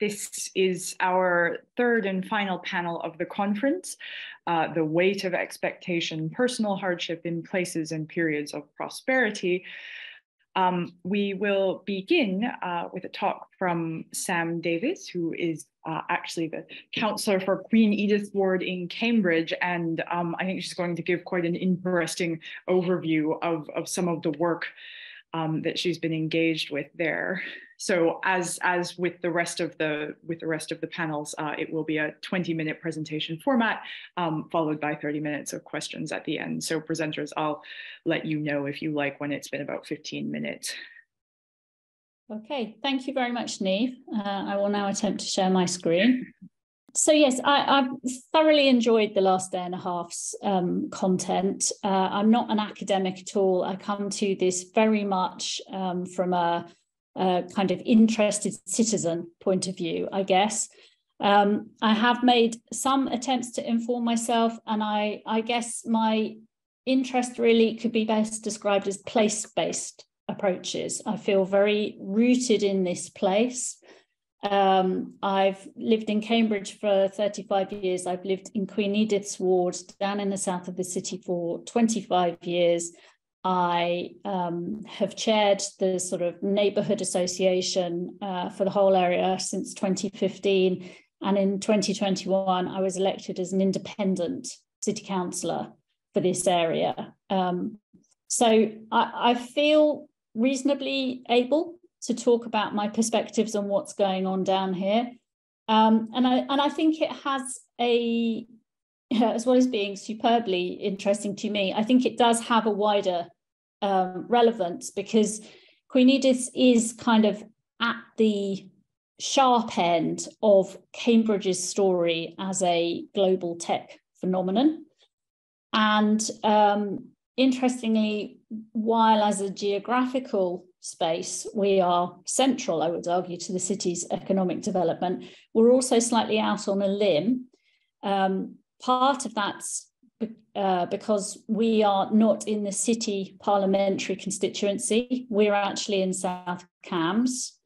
This is our third and final panel of the conference, uh, The Weight of Expectation, Personal Hardship in Places and Periods of Prosperity. Um, we will begin uh, with a talk from Sam Davis, who is uh, actually the councillor for Queen Edith Ward in Cambridge. And um, I think she's going to give quite an interesting overview of, of some of the work um, that she's been engaged with there. So as as with the rest of the with the rest of the panels, uh, it will be a 20 minute presentation format, um, followed by 30 minutes of questions at the end. So presenters, I'll let you know if you like when it's been about 15 minutes. Okay, thank you very much, Neve. Uh, I will now attempt to share my screen. So yes, I, have thoroughly enjoyed the last day and a half's um, content. Uh, I'm not an academic at all. I come to this very much um, from a, a, kind of interested citizen point of view, I guess. Um, I have made some attempts to inform myself, and I, I guess my interest really could be best described as place-based approaches. I feel very rooted in this place. Um, I've lived in Cambridge for 35 years. I've lived in Queen Edith's ward down in the south of the city for 25 years. I um, have chaired the sort of neighbourhood association uh, for the whole area since 2015. And in 2021, I was elected as an independent city councillor for this area. Um, so I, I feel reasonably able to talk about my perspectives on what's going on down here. Um, and I and I think it has a as well as being superbly interesting to me, I think it does have a wider um, relevance because Queen Edith is kind of at the sharp end of Cambridge's story as a global tech phenomenon. And um, interestingly, while as a geographical space, we are central, I would argue, to the city's economic development. We're also slightly out on a limb. Um, part of that's uh, because we are not in the city parliamentary constituency. We're actually in South Cambs,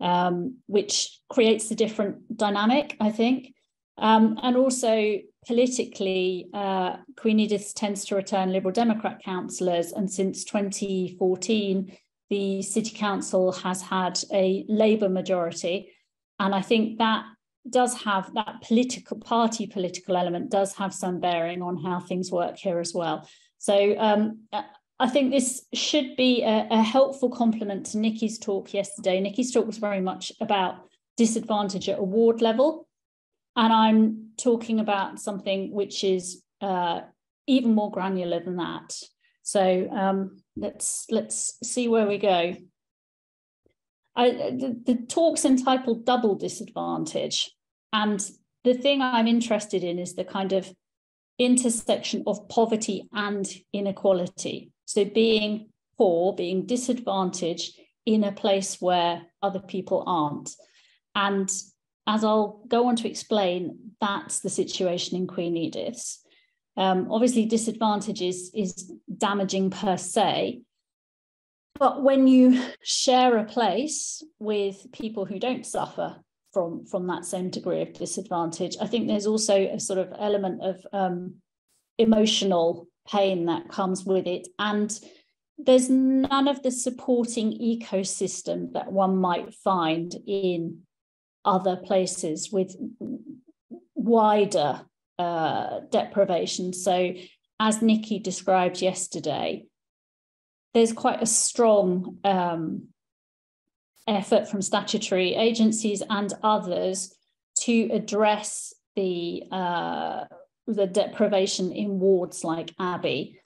um, which creates a different dynamic, I think. Um, and also politically, uh, Queen Edith tends to return Liberal Democrat councillors, and since 2014, the city council has had a Labour majority. And I think that does have that political party political element does have some bearing on how things work here as well. So um, I think this should be a, a, helpful complement to Nikki's talk yesterday. Nikki's talk was very much about disadvantage at award level. And I'm talking about something which is uh, even more granular than that. So um, let's let's see where we go. I, the, the talk's entitled Double Disadvantage. And the thing I'm interested in is the kind of intersection of poverty and inequality. So being poor, being disadvantaged in a place where other people aren't. And as I'll go on to explain, that's the situation in Queen Edith's. Um, obviously, disadvantage is, is damaging per se. But when you share a place with people who don't suffer from, from that same degree of disadvantage, I think there's also a sort of element of um, emotional pain that comes with it. And there's none of the supporting ecosystem that one might find in other places with wider uh, deprivation. So, as Nikki described yesterday, there's quite a strong um, effort from statutory agencies and others to address the uh, the deprivation in wards like Abbey.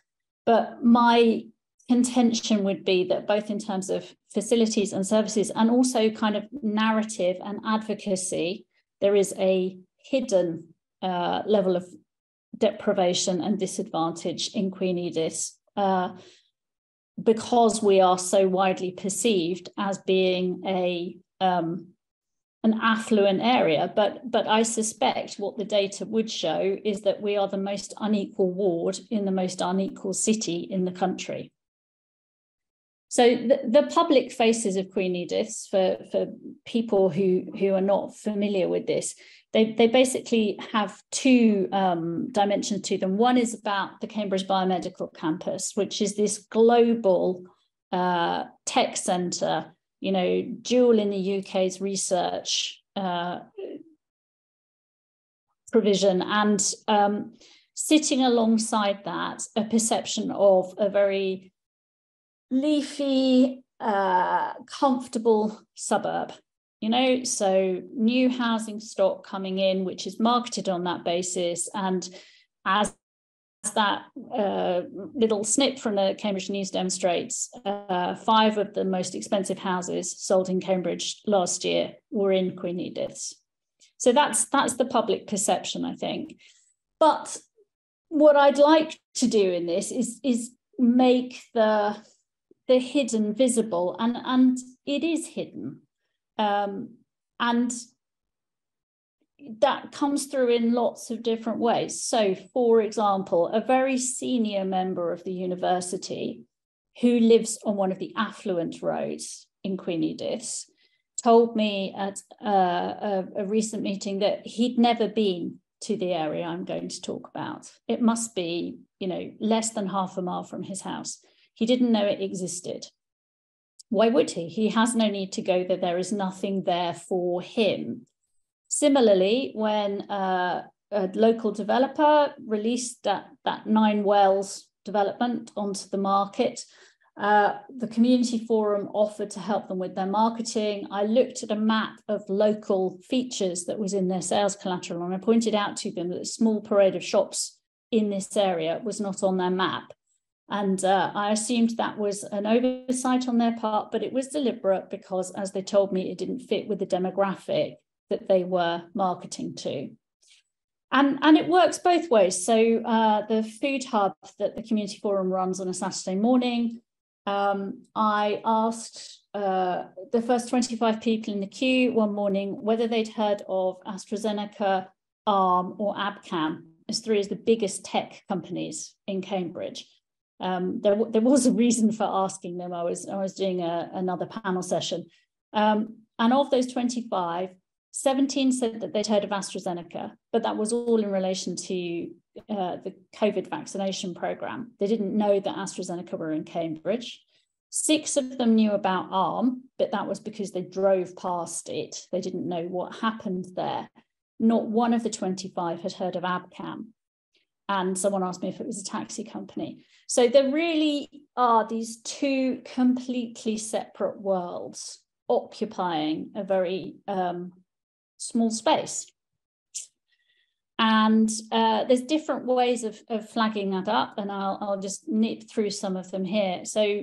But my contention would be that both in terms of facilities and services and also kind of narrative and advocacy, there is a hidden uh, level of deprivation and disadvantage in Queen Edith uh, because we are so widely perceived as being a um, an affluent area. But but I suspect what the data would show is that we are the most unequal ward in the most unequal city in the country. So the, the public faces of Queen Edith's, for, for people who, who are not familiar with this, they, they basically have two um, dimensions to them. One is about the Cambridge Biomedical Campus, which is this global uh, tech centre, you know, jewel in the UK's research uh, provision. And um, sitting alongside that, a perception of a very leafy, uh, comfortable suburb you know so new housing stock coming in which is marketed on that basis and as that uh, little snip from the Cambridge News demonstrates, uh, five of the most expensive houses sold in Cambridge last year were in Queen Edith's. So that's that's the public perception, I think. But what I'd like to do in this is is make the the hidden visible, and and it is hidden. Um, and that comes through in lots of different ways. So, for example, a very senior member of the university who lives on one of the affluent roads in Queen Edith's told me at uh, a, a recent meeting that he'd never been to the area I'm going to talk about. It must be, you know, less than half a mile from his house. He didn't know it existed why would he? He has no need to go there. There is nothing there for him. Similarly, when uh, a local developer released that, that Nine Wells development onto the market, uh, the community forum offered to help them with their marketing. I looked at a map of local features that was in their sales collateral, and I pointed out to them that a small parade of shops in this area was not on their map. And uh, I assumed that was an oversight on their part, but it was deliberate because, as they told me, it didn't fit with the demographic that they were marketing to. And, and it works both ways. So uh, the food hub that the community forum runs on a Saturday morning, um, I asked uh, the first 25 people in the queue one morning whether they'd heard of AstraZeneca, ARM, or Abcam as three of the biggest tech companies in Cambridge um, there, there was a reason for asking them. I was, I was doing a, another panel session. Um, and of those 25, 17 said that they'd heard of AstraZeneca, but that was all in relation to uh, the COVID vaccination program. They didn't know that AstraZeneca were in Cambridge. Six of them knew about ARM, but that was because they drove past it. They didn't know what happened there. Not one of the 25 had heard of Abcam and someone asked me if it was a taxi company. So there really are these two completely separate worlds occupying a very um, small space. And uh, there's different ways of, of flagging that up, and I'll, I'll just nip through some of them here. So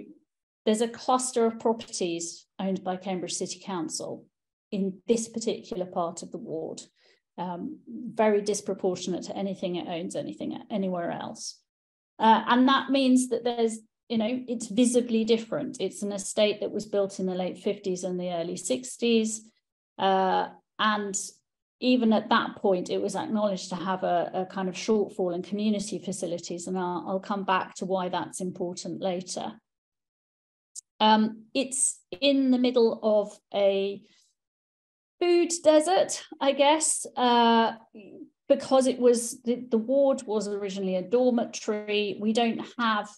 there's a cluster of properties owned by Cambridge City Council in this particular part of the ward um, very disproportionate to anything it owns anything anywhere else. Uh, and that means that there's, you know, it's visibly different. It's an estate that was built in the late 50s and the early 60s. Uh, and even at that point, it was acknowledged to have a, a kind of shortfall in community facilities. And I'll, I'll come back to why that's important later. Um, it's in the middle of a food desert, I guess, uh, because it was the, the ward was originally a dormitory. We don't have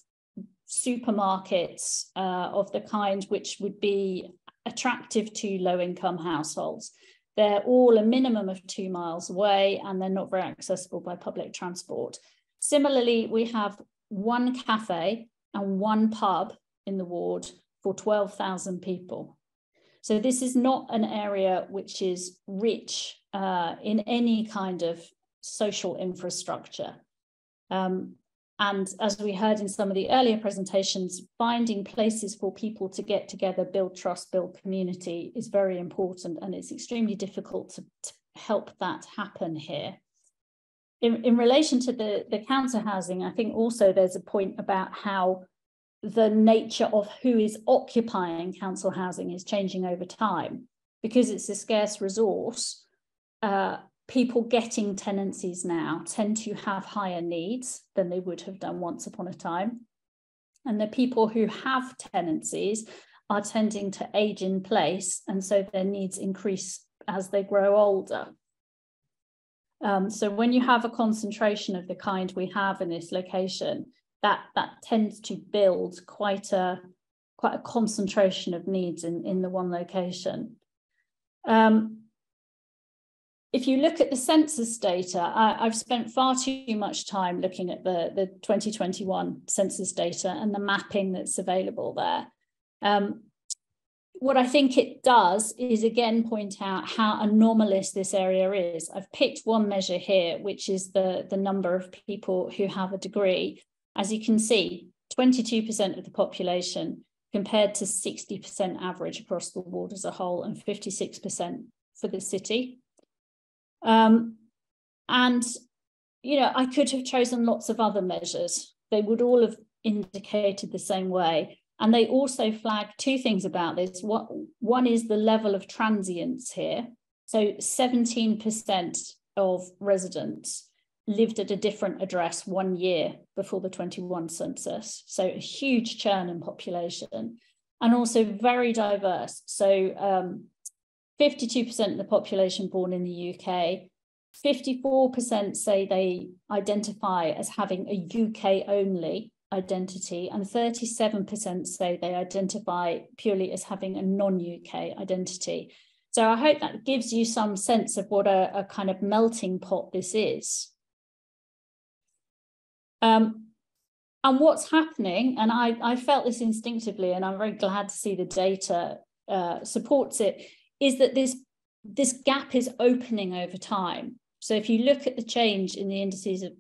supermarkets uh, of the kind which would be attractive to low income households. They're all a minimum of two miles away and they're not very accessible by public transport. Similarly, we have one cafe and one pub in the ward for 12,000 people. So this is not an area which is rich uh, in any kind of social infrastructure. Um, and as we heard in some of the earlier presentations, finding places for people to get together, build trust, build community is very important. And it's extremely difficult to, to help that happen here. In, in relation to the, the council housing, I think also there's a point about how the nature of who is occupying council housing is changing over time because it's a scarce resource. Uh, people getting tenancies now tend to have higher needs than they would have done once upon a time. And the people who have tenancies are tending to age in place, and so their needs increase as they grow older. Um, so when you have a concentration of the kind we have in this location, that that tends to build quite a quite a concentration of needs in, in the one location. Um, if you look at the census data, I, have spent far too much time looking at the, the 2021 census data and the mapping that's available there. Um, what I think it does is again point out how anomalous this area is. I've picked one measure here, which is the, the number of people who have a degree. As you can see, 22% of the population compared to 60% average across the ward as a whole and 56% for the city. Um, and, you know, I could have chosen lots of other measures. They would all have indicated the same way. And they also flag two things about this. What, one is the level of transience here. So 17% of residents lived at a different address one year before the 21 census. So a huge churn in population and also very diverse. So um, 52% of the population born in the UK, 54% say they identify as having a UK only identity, and 37% say they identify purely as having a non UK identity. So I hope that gives you some sense of what a, a kind of melting pot this is. Um, and what's happening, and I, I felt this instinctively, and I'm very glad to see the data uh, supports it, is that this, this gap is opening over time. So if you look at the change in the indices of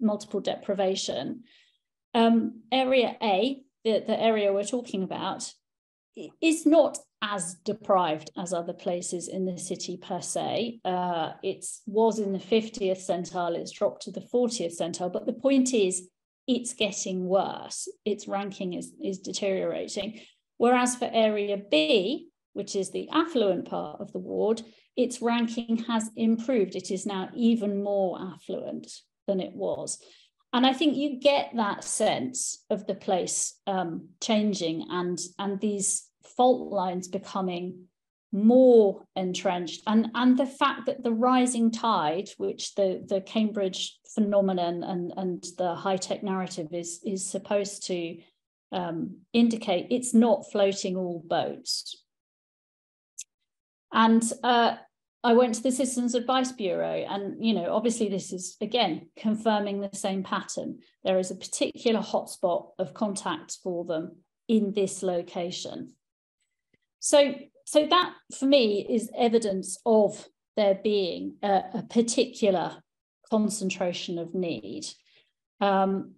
multiple deprivation, um, area A, the, the area we're talking about, is not as deprived as other places in the city per se. Uh, it was in the 50th centile, it's dropped to the 40th centile, but the point is it's getting worse. Its ranking is, is deteriorating. Whereas for area B, which is the affluent part of the ward, its ranking has improved. It is now even more affluent than it was. And I think you get that sense of the place um, changing and, and these fault lines becoming more entrenched. And and the fact that the rising tide which the the cambridge phenomenon and and the high tech narrative is is supposed to um, indicate it's not floating all boats. And uh, i went to the citizens advice bureau and you know obviously this is again confirming the same pattern there is a particular hotspot of contacts for them in this location so, so that for me is evidence of there being a, a particular concentration of need. Um,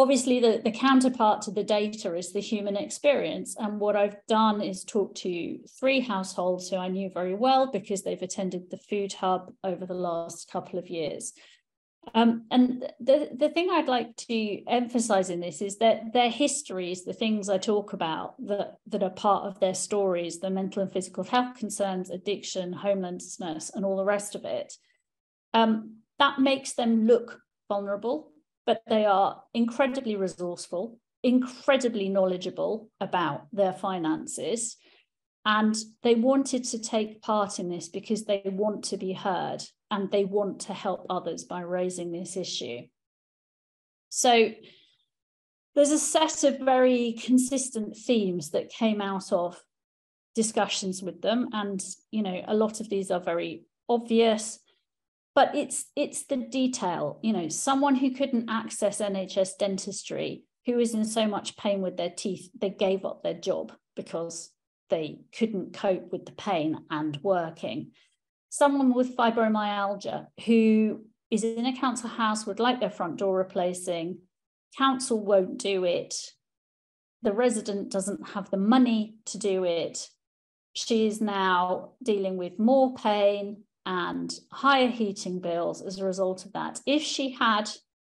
obviously the, the counterpart to the data is the human experience. And what i've done is talk to three households who i knew very well because they've attended the food hub over the last couple of years. Um, and the, the thing I'd like to emphasize in this is that their histories, the things I talk about that, that are part of their stories, the mental and physical health concerns, addiction, homelessness, and all the rest of it, um, that makes them look vulnerable, but they are incredibly resourceful, incredibly knowledgeable about their finances. And they wanted to take part in this because they want to be heard and they want to help others by raising this issue. So there's a set of very consistent themes that came out of discussions with them and you know a lot of these are very obvious but it's it's the detail you know someone who couldn't access nhs dentistry who is in so much pain with their teeth they gave up their job because they couldn't cope with the pain and working someone with fibromyalgia who is in a council house would like their front door replacing, council won't do it, the resident doesn't have the money to do it. She is now dealing with more pain and higher heating bills as a result of that. If she had,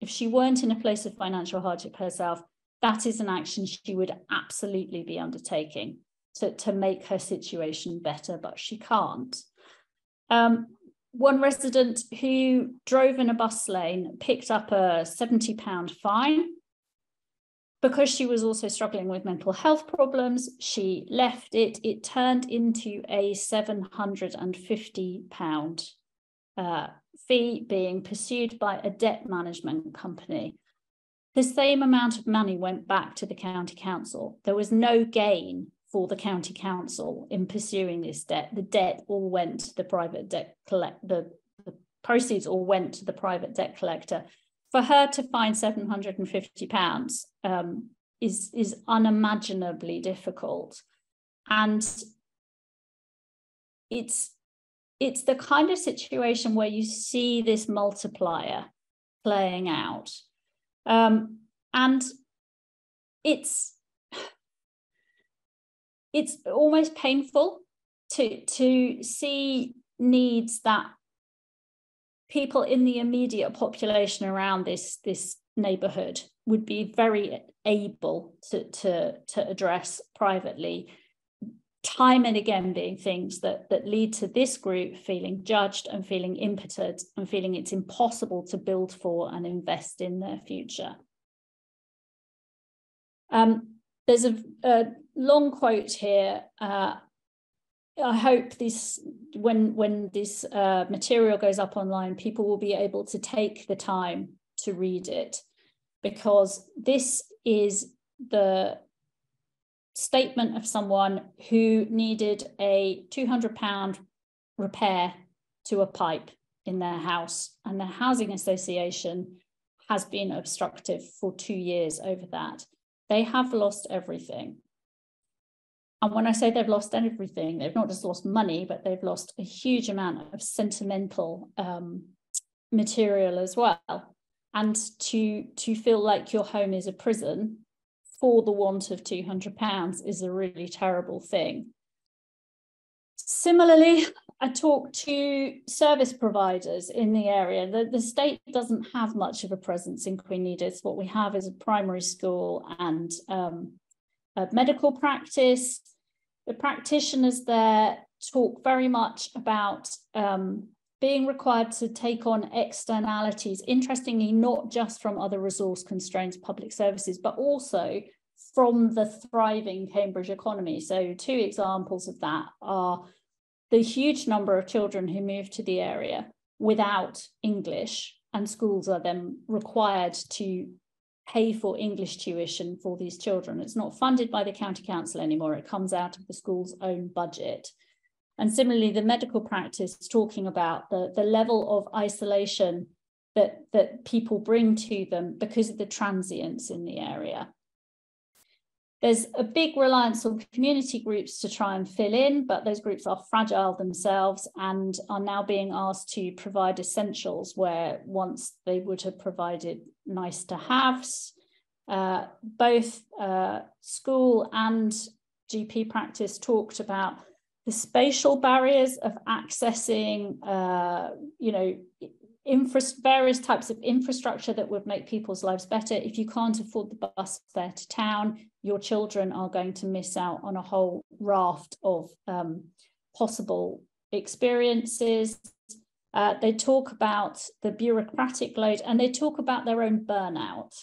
if she weren't in a place of financial hardship herself, that is an action she would absolutely be undertaking to, to make her situation better, but she can't. Um, one resident who drove in a bus lane picked up a 70 pound fine because she was also struggling with mental health problems, she left it. It turned into a 750 pound uh, fee being pursued by a debt management company. The same amount of money went back to the county council. There was no gain for the county council in pursuing this debt. The debt all went to the private debt collect the, the proceeds all went to the private debt collector for her to find 750 pounds um, is is unimaginably difficult. And it's it's the kind of situation where you see this multiplier playing out. Um, and it's it's almost painful to to see needs that people in the immediate population around this this neighborhood would be very able to to to address privately time and again being things that that lead to this group feeling judged and feeling impotent and feeling it's impossible to build for and invest in their future. Um, there's a, a, long quote here uh, I hope this when when this uh, material goes up online, people will be able to take the time to read it. Because this is the statement of someone who needed a 200 pound repair to a pipe in their house. And the housing association has been obstructive for two years over that. They have lost everything and when I say they've lost everything, they've not just lost money, but they've lost a huge amount of sentimental um, material as well. And to to feel like your home is a prison for the want of two hundred pounds is a really terrible thing. Similarly, I talk to service providers in the area. The, the state doesn't have much of a presence in Queen Edith. What we have is a primary school and um, a medical practice. The practitioners there talk very much about um, being required to take on externalities, interestingly, not just from other resource constraints public services, but also from the thriving Cambridge economy. So, two examples of that are the huge number of children who move to the area without English, and schools are then required to pay for English tuition for these children. It's not funded by the county council anymore, it comes out of the school's own budget. And similarly, the medical practice talking about the, the level of isolation that, that people bring to them because of the transience in the area. There's a big reliance on community groups to try and fill in, but those groups are fragile themselves and are now being asked to provide essentials where once they would have provided nice to haves. Uh, both uh, school and GP practice talked about the spatial barriers of accessing, uh, you know, infra- various types of infrastructure that would make people's lives better. If you can't afford the bus fare to town, your children are going to miss out on a whole raft of um, possible experiences. Uh, they talk about the bureaucratic load and they talk about their own burnout.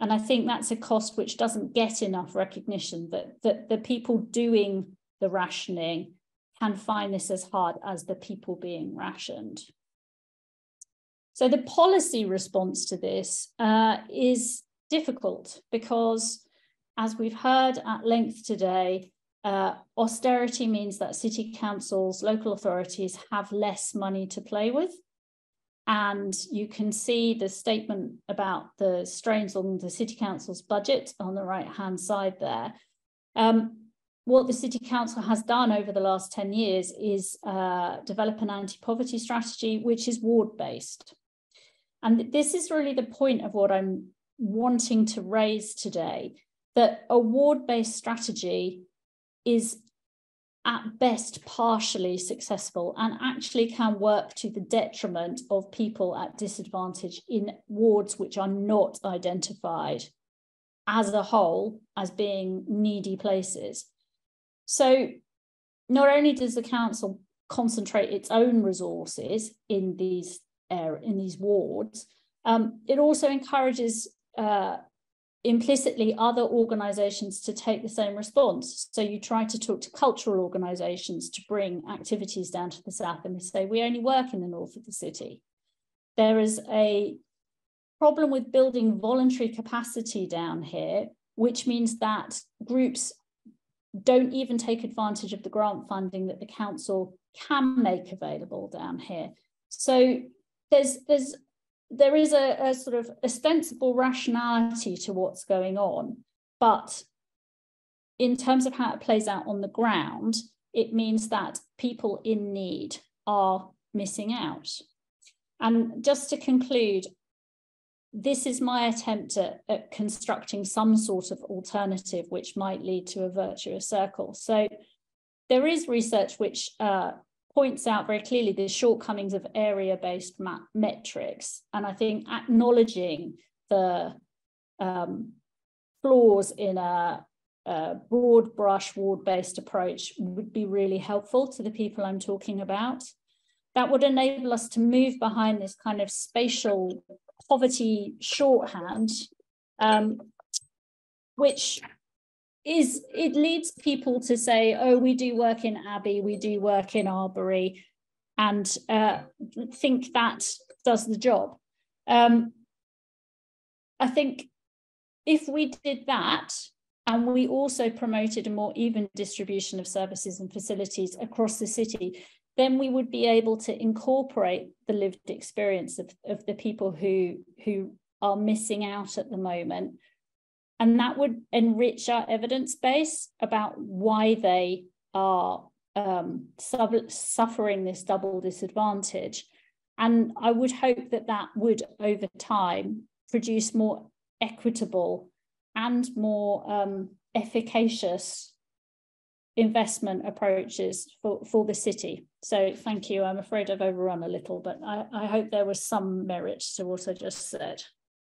And I think that's a cost which doesn't get enough recognition that, that the people doing the rationing can find this as hard as the people being rationed. So the policy response to this uh, is difficult because, as we've heard at length today, uh, austerity means that city councils, local authorities have less money to play with. And you can see the statement about the strains on the city council's budget on the right hand side there. Um, what the City Council has done over the last 10 years is uh, develop an anti poverty strategy, which is ward based. And this is really the point of what I'm wanting to raise today that a ward based strategy is at best partially successful and actually can work to the detriment of people at disadvantage in wards which are not identified as a whole as being needy places. So not only does the council concentrate its own resources in these uh, in these wards. Um, it also encourages uh, implicitly other organizations to take the same response. So you try to talk to cultural organizations to bring activities down to the south and they say, we only work in the north of the city. There is a problem with building voluntary capacity down here, which means that groups don't even take advantage of the grant funding that the council can make available down here. So there's there's there is a, a sort of ostensible rationality to what's going on, but in terms of how it plays out on the ground, it means that people in need are missing out. And just to conclude, this is my attempt at, at, constructing some sort of alternative which might lead to a virtuous circle. So there is research which uh, points out very clearly the shortcomings of area-based metrics. And I think acknowledging the um, flaws in a, a broad brush ward-based approach would be really helpful to the people I'm talking about. That would enable us to move behind this kind of spatial poverty shorthand, um, which is it leads people to say, oh, we do work in Abbey, we do work in Arbury, and uh, think that does the job. Um, I think if we did that, and we also promoted a more even distribution of services and facilities across the city, then we would be able to incorporate the lived experience of, of the people who, who are missing out at the moment. And that would enrich our evidence base about why they are um, suffering this double disadvantage. And I would hope that that would, over time, produce more equitable and more um, efficacious investment approaches for, for the city. So thank you. I'm afraid I've overrun a little, but I, I hope there was some merit to what I just said.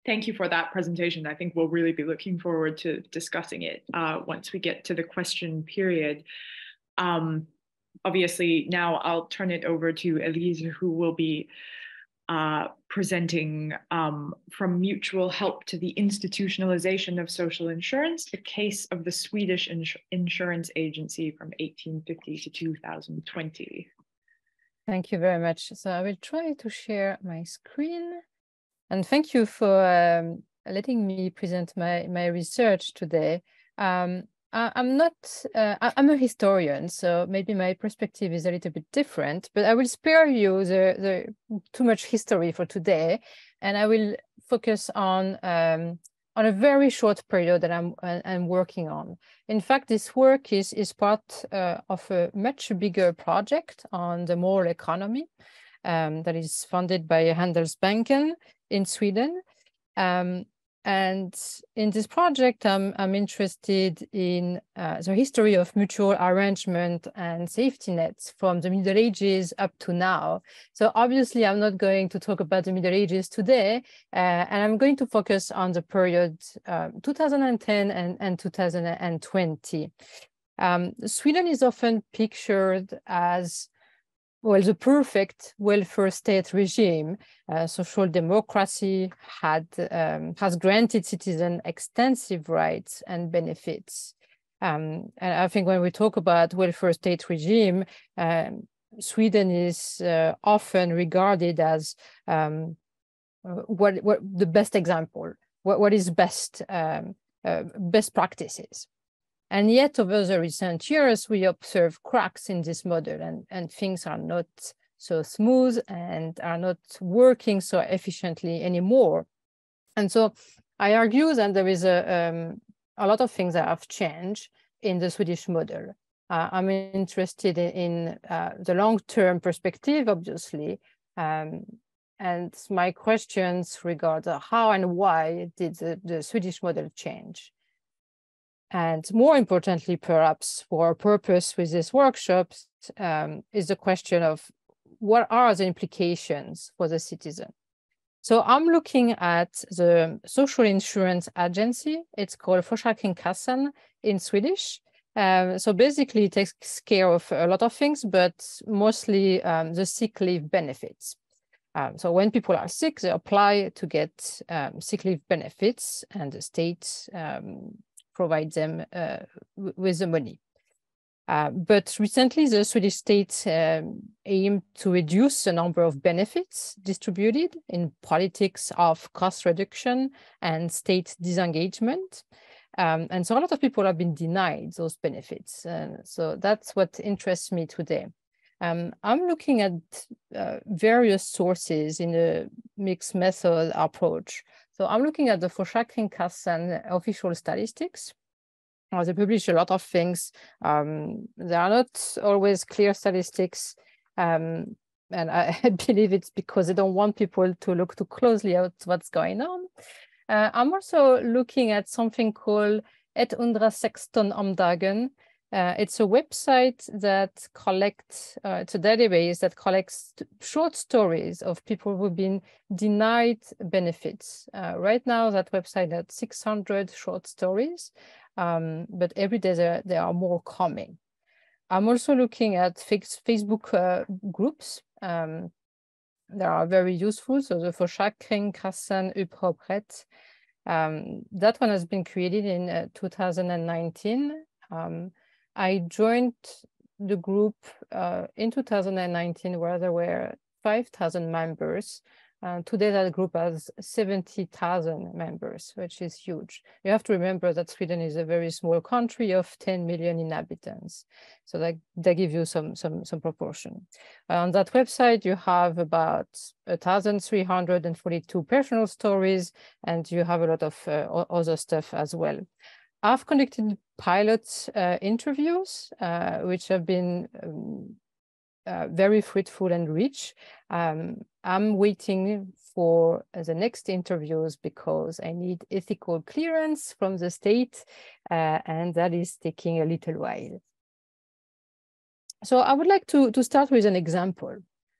Thank you for that presentation. I think we'll really be looking forward to discussing it uh, once we get to the question period. Um, obviously, now I'll turn it over to Elise, who will be uh, presenting um, from mutual help to the institutionalization of social insurance, the case of the Swedish ins insurance agency from 1850 to 2020. Thank you very much. So I will try to share my screen. And thank you for um, letting me present my, my research today. Um, I'm not, uh, I'm a historian, so maybe my perspective is a little bit different, but I will spare you the, the too much history for today, and I will focus on um, on a very short period that I'm, I'm working on. In fact, this work is, is part uh, of a much bigger project on the moral economy um, that is funded by Handelsbanken in Sweden. Um, and in this project, I'm, I'm interested in uh, the history of mutual arrangement and safety nets from the Middle Ages up to now. So obviously, I'm not going to talk about the Middle Ages today, uh, and I'm going to focus on the period uh, 2010 and, and 2020. Um, Sweden is often pictured as well, the perfect welfare state regime, uh, social democracy had um, has granted citizens extensive rights and benefits. Um, and I think when we talk about welfare state regime, um, Sweden is uh, often regarded as um, uh, what, what the best example, what, what is best um, uh, best practices. And yet, over the recent years, we observe cracks in this model and, and things are not so smooth and are not working so efficiently anymore. And so I argue that there is a, um, a lot of things that have changed in the Swedish model. Uh, I'm interested in, uh, the long-term perspective, obviously, um, and my questions regard how and why did the, the Swedish model change? And more importantly, perhaps for our purpose with this workshop um, is the question of what are the implications for the citizen? So I'm looking at the social insurance agency. It's called Försäkringskassan in Swedish. Um, so basically, it takes care of a lot of things, but mostly um, the sick leave benefits. Um, so when people are sick, they apply to get um, sick leave benefits, and the state provides them uh, with the money. Uh, but recently, the Swedish state um, aimed to reduce the number of benefits distributed in politics of cost reduction and state disengagement. Um, and so a lot of people have been denied those benefits. And so that's what interests me today. Um, I'm looking at uh, various sources in a mixed method approach. So I'm looking at the Försäkringskassan official statistics. Uh, they publish a lot of things. Um, there are not always clear statistics. Um, and I, believe it's because they don't want people to look too closely at what's going on. Uh, I'm also looking at something called Et undra sexton om dagen, uh, it's a website that collects, uh, it's a database that collects short stories of people who've been denied benefits. Uh, right now, that website has 600 short stories, um, but every day there, there are more coming. I'm also looking at Facebook uh, groups. Um, they are very useful. So the Försäkringskassan Uppropret, um, that one has been created in uh, 2019. Um, I joined the group uh, in 2019 where there were 5,000 members. Uh, today that group has 70,000 members, which is huge. You have to remember that Sweden is a very small country of 10 million inhabitants. So that, that gives you some, some, some proportion. On that website, you have about 1,342 personal stories, and you have a lot of uh, other stuff as well. I've conducted pilot uh, interviews, uh, which have been um, uh, very fruitful and rich. Um, I'm waiting for the next interviews because I need ethical clearance from the state, uh, and that is taking a little while. So I would like to, to start with an example.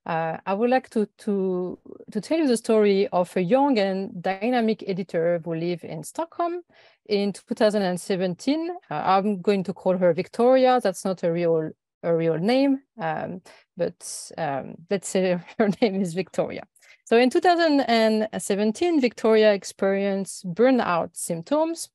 Uh, I would like to, to, to tell you the story of a young and dynamic editor who lives in Stockholm in 2017. Uh, I'm going to call her Victoria. That's not a real a real name, um, but um, let's say her name is Victoria. So in 2017, Victoria experienced burnout symptoms.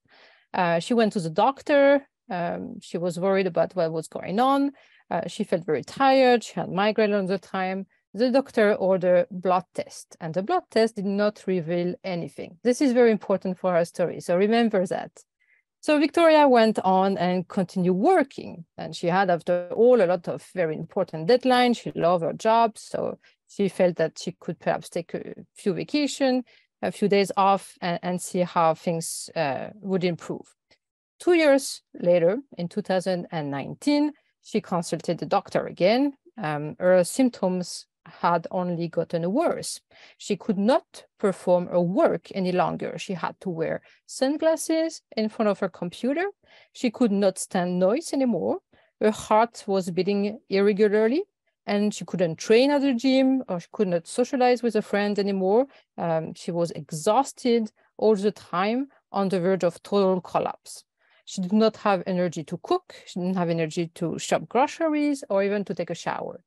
Uh, she went to the doctor. Um, she was worried about what was going on. Uh, she felt very tired. She had migraine all the time the doctor ordered blood test and the blood test did not reveal anything. This is very important for our story. So remember that. So Victoria went on and continued working and she had after all a lot of very important deadlines. She loved her job. So she felt that she could perhaps take a few vacation, a few days off and, and see how things uh, would improve. Two years later, in 2019, she consulted the doctor again. Um, her symptoms had only gotten worse. She could not perform her work any longer. She had to wear sunglasses in front of her computer. She could not stand noise anymore. Her heart was beating irregularly and she couldn't train at the gym or she could not socialize with her friends anymore. Um, she was exhausted all the time on the verge of total collapse. She did not have energy to cook. She didn't have energy to shop groceries or even to take a shower.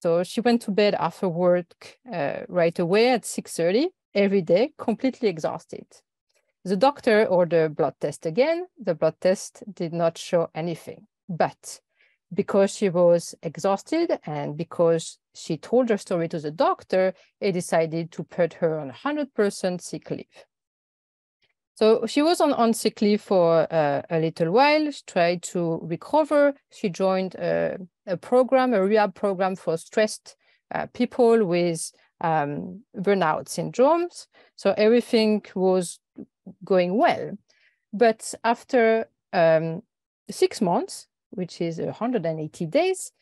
So she went to bed after work uh, right away at 6.30 every day, completely exhausted. The doctor ordered blood test again. The blood test did not show anything. But because she was exhausted and because she told her story to the doctor, he decided to put her on 100% sick leave. So she was on, on sick leave for uh, a little while. She tried to recover. She joined a, a program, a rehab program for stressed uh, people with um, burnout syndromes. So everything was going well. But after um, six months, which is 180 days,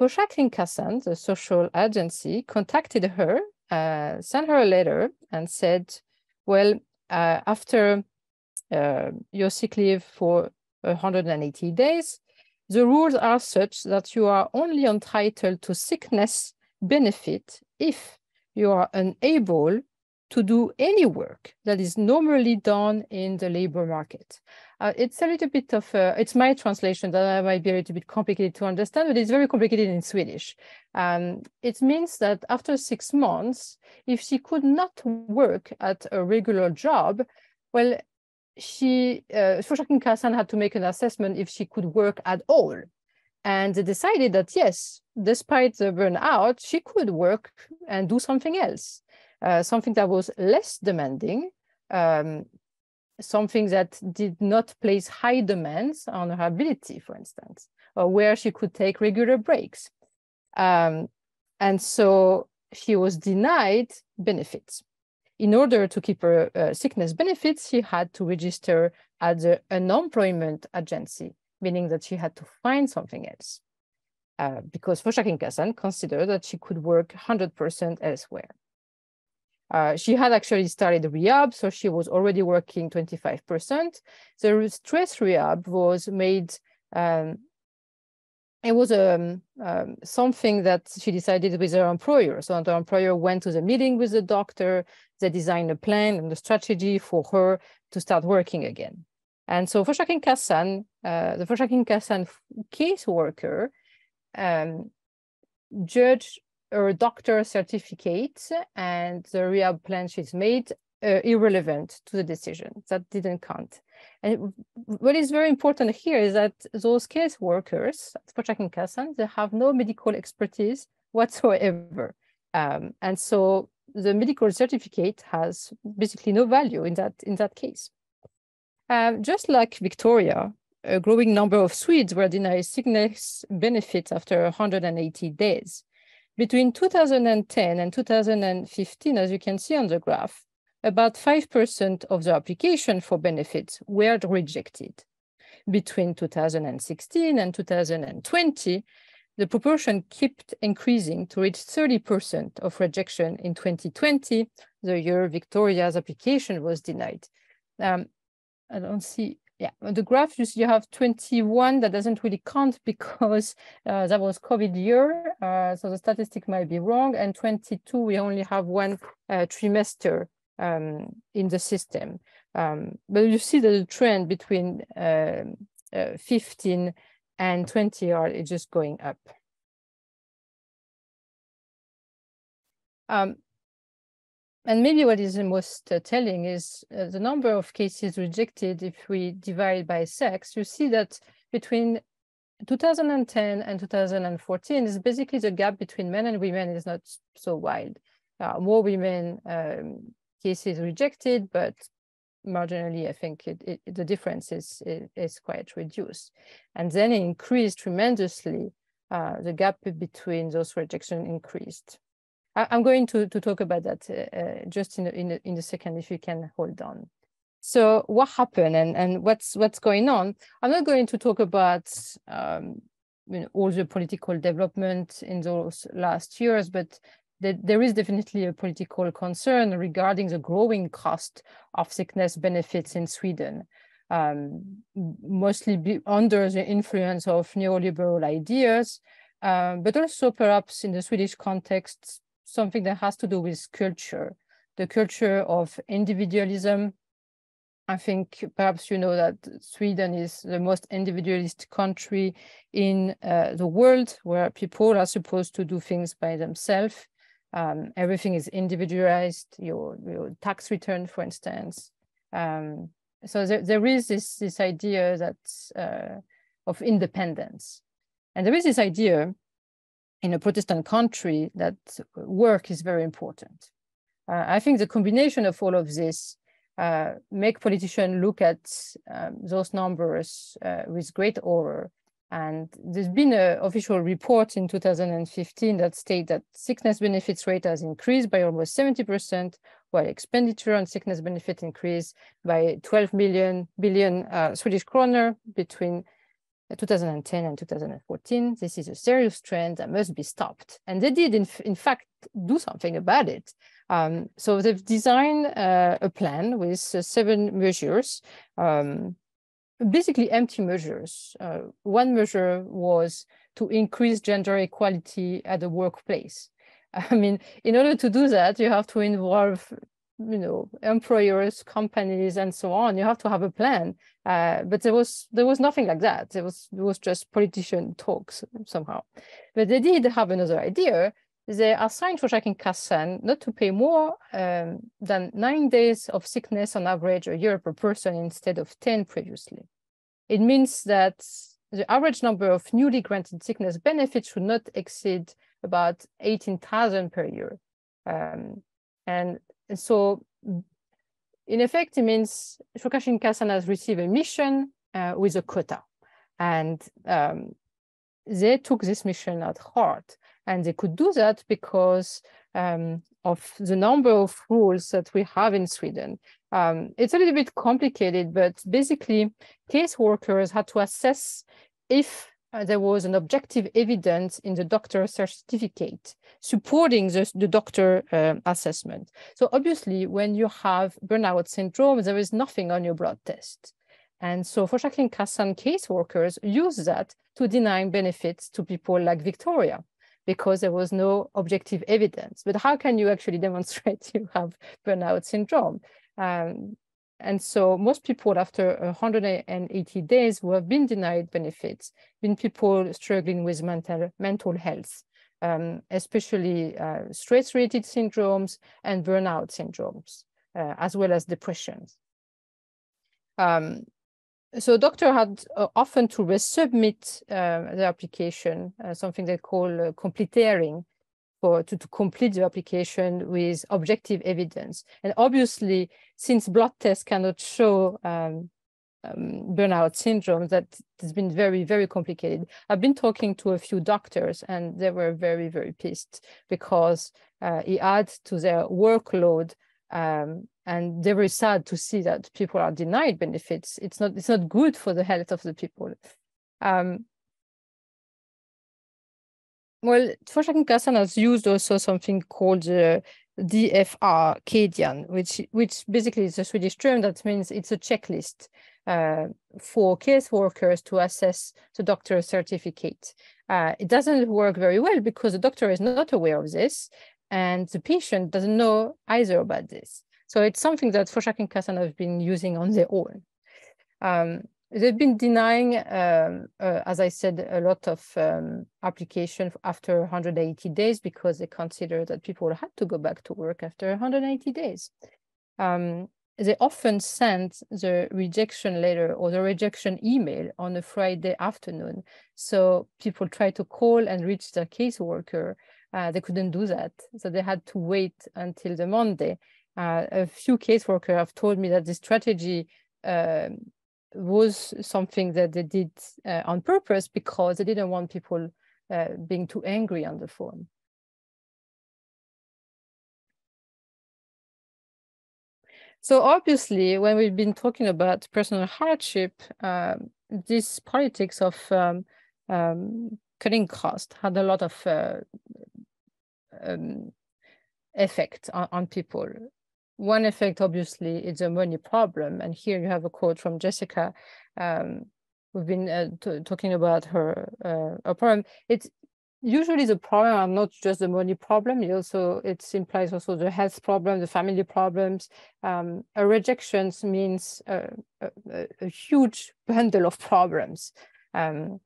Försäkringskassan, the social agency, contacted her, uh, sent her a letter and said, well, uh, after uh, your sick leave for 180 days, the rules are such that you are only entitled to sickness benefit if you are unable to do any work that is normally done in the labor market. Uh, it's a little bit of, a, it's my translation that might be a little bit complicated to understand, but it's very complicated in Swedish. Um, it means that after six months, if she could not work at a regular job, well, she, uh, Försäkringskassan had to make an assessment if she could work at all. And they decided that yes, despite the burnout, she could work and do something else, uh, something that was less demanding, um, something that did not place high demands on her ability, for instance, or where she could take regular breaks. Um, and so she was denied benefits. In order to keep her uh, sickness benefits, she had to register at the unemployment agency, meaning that she had to find something else. Uh, because Försäkringskassan considered that she could work 100% elsewhere. Uh, she had actually started rehab, so she was already working 25%. The stress rehab was made, um, it was um, um, something that she decided with her employer. So the employer went to the meeting with the doctor, they designed a plan and a strategy for her to start working again. And so Försäkringskassan, uh, the Försäkringskassan caseworker um, judged her doctor certificate and the rehab plan she's made uh, irrelevant to the decision. That didn't count. And what is very important here is that those case workers for Försäkringskassan, they have no medical expertise whatsoever. Um, and so the medical certificate has basically no value in that, in that case. Um, just like Victoria, a growing number of Swedes were denied sickness benefits after 180 days. Between 2010 and 2015, as you can see on the graph, about 5% of the application for benefits were rejected. Between 2016 and 2020, the proportion kept increasing to reach 30% of rejection in 2020, the year Victoria's application was denied. Um, I don't see yeah, the graph you you have 21 that doesn't really count because uh, that was COVID year, uh, so the statistic might be wrong. And 22, we only have one uh, trimester um, in the system. Um, but you see the trend between um, uh, 15 and 20 are just going up. Um, and maybe what is the most uh, telling is uh, the number of cases rejected if we divide by sex. You see that between 2010 and 2014 is basically the gap between men and women is not so wide. Uh, more women um, cases rejected, but marginally, I think it, it, the difference is, is, is, quite reduced. And then it increased tremendously. Uh, the gap between those rejection increased. I, am going to, to talk about that uh, uh, just in a, in, a, in a second, if you can hold on. So what happened and, and what's what's going on? I'm not going to talk about um, you know, all the political development in those last years, but there is definitely a political concern regarding the growing cost of sickness benefits in Sweden, um, mostly under the influence of neoliberal ideas, um, but also perhaps in the Swedish context, something that has to do with culture, the culture of individualism. I think perhaps you know that Sweden is the most individualist country in uh, the world where people are supposed to do things by themselves. Um, everything is individualized, your, your tax return, for instance. Um, so there, there is this, this idea that uh, of independence. And there is this idea in a Protestant country that work is very important. Uh, I think the combination of all of this uh, make politicians look at um, those numbers uh, with great horror. And there's been an official report in 2015 that state that sickness benefits rate has increased by almost 70%, while expenditure on sickness benefit increased by 12 million billion uh, Swedish kroner between 2010 and 2014. This is a serious trend that must be stopped. And they did, in, in fact, do something about it. Um, so they've designed uh, a plan with uh, seven measures, um, basically empty measures. Uh, one measure was to increase gender equality at the workplace. I mean, in order to do that, you have to involve you know, employers, companies, and so on. You have to have a plan. Uh, but there was there was nothing like that. It was it was just politician talks somehow. But they did have another idea. They are signed Försäkringskassan not to pay more um, than nine days of sickness on average a year per person instead of 10 previously. It means that the average number of newly granted sickness benefits should not exceed about 18,000 per year. Um, and so in effect, it means Försäkringskassan has received a mission uh, with a quota. And um, they took this mission at heart. And they could do that because um, of the number of rules that we have in Sweden. Um, it's a little bit complicated, but basically, case workers had to assess if uh, there was an objective evidence in the doctor's certificate supporting the, the doctor uh, assessment. So obviously, when you have burnout syndrome, there is nothing on your blood test. And so Försäkringskassan case workers use that to deny benefits to people like Victoria because there was no objective evidence. But how can you actually demonstrate you have burnout syndrome? Um, and so most people after 180 days who have been denied benefits, been people struggling with mental, mental health, um, especially uh, stress-related syndromes and burnout syndromes, uh, as well as depressions. Um, so doctor had uh, often to resubmit uh, the application, uh, something they call uh, komplettering, for to, to complete the application with objective evidence. And obviously, since blood tests cannot show um, um, burnout syndrome, that has been very, very complicated. I've been talking to a few doctors and they were very, very pissed because uh, it adds to their workload um, and they're very sad to see that people are denied benefits. It's not it's not good for the health of the people. Um, well, Försäkringskassan has used also something called the DFA-kedjan, which which basically is a Swedish term that means it's a checklist uh, for case workers to assess the doctor's certificate. Uh, it doesn't work very well because the doctor is not aware of this and the patient doesn't know either about this. So it's something that Försäkringskassan have been using on their own. Um, they've been denying, um, uh, as I said, a lot of um, application after 180 days because they consider that people had to go back to work after 180 days. Um, they often send the rejection letter or the rejection email on a Friday afternoon. So people try to call and reach their caseworker uh, they couldn't do that. So they had to wait until the Monday. Uh, a few caseworkers have told me that this strategy uh, was something that they did uh, on purpose because they didn't want people uh, being too angry on the phone. So obviously, when we've been talking about personal hardship, um, this politics of um, um, cutting cost had a lot of uh, um, effect on, on, people. One effect, obviously, is a money problem. And here you have a quote from Jessica. Um, we've been uh, talking about her, uh, problem. It's usually the problem are not just the money problem. It also it implies also the health problem, the family problems. Um, a rejection means a, a, a, huge bundle of problems. Um,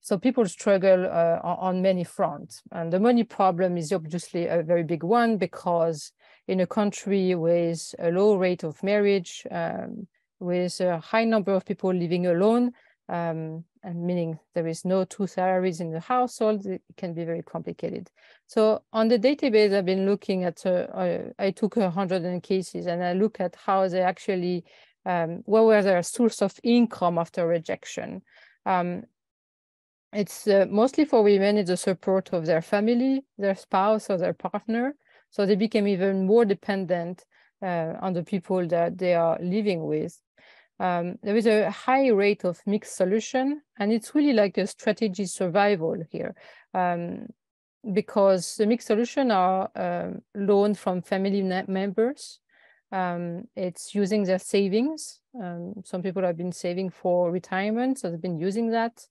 so people struggle uh, on many fronts. And the money problem is obviously a very big one because in a country with a low rate of marriage, um, with a high number of people living alone, um, and meaning there is no two salaries in the household, it can be very complicated. So on the database, I've been looking at, uh, I took 100 cases and I look at how they actually, um, what were their source of income after rejection. Um, it's uh, mostly for women, it's the support of their family, their spouse or their partner. So they became even more dependent uh, on the people that they are living with. Um, there is a high rate of mixed solution, and it's really like a strategy survival here. Um, because the mixed solution are um, loaned from family members. Um, it's using their savings. Um, some people have been saving for retirement, so they've been using that.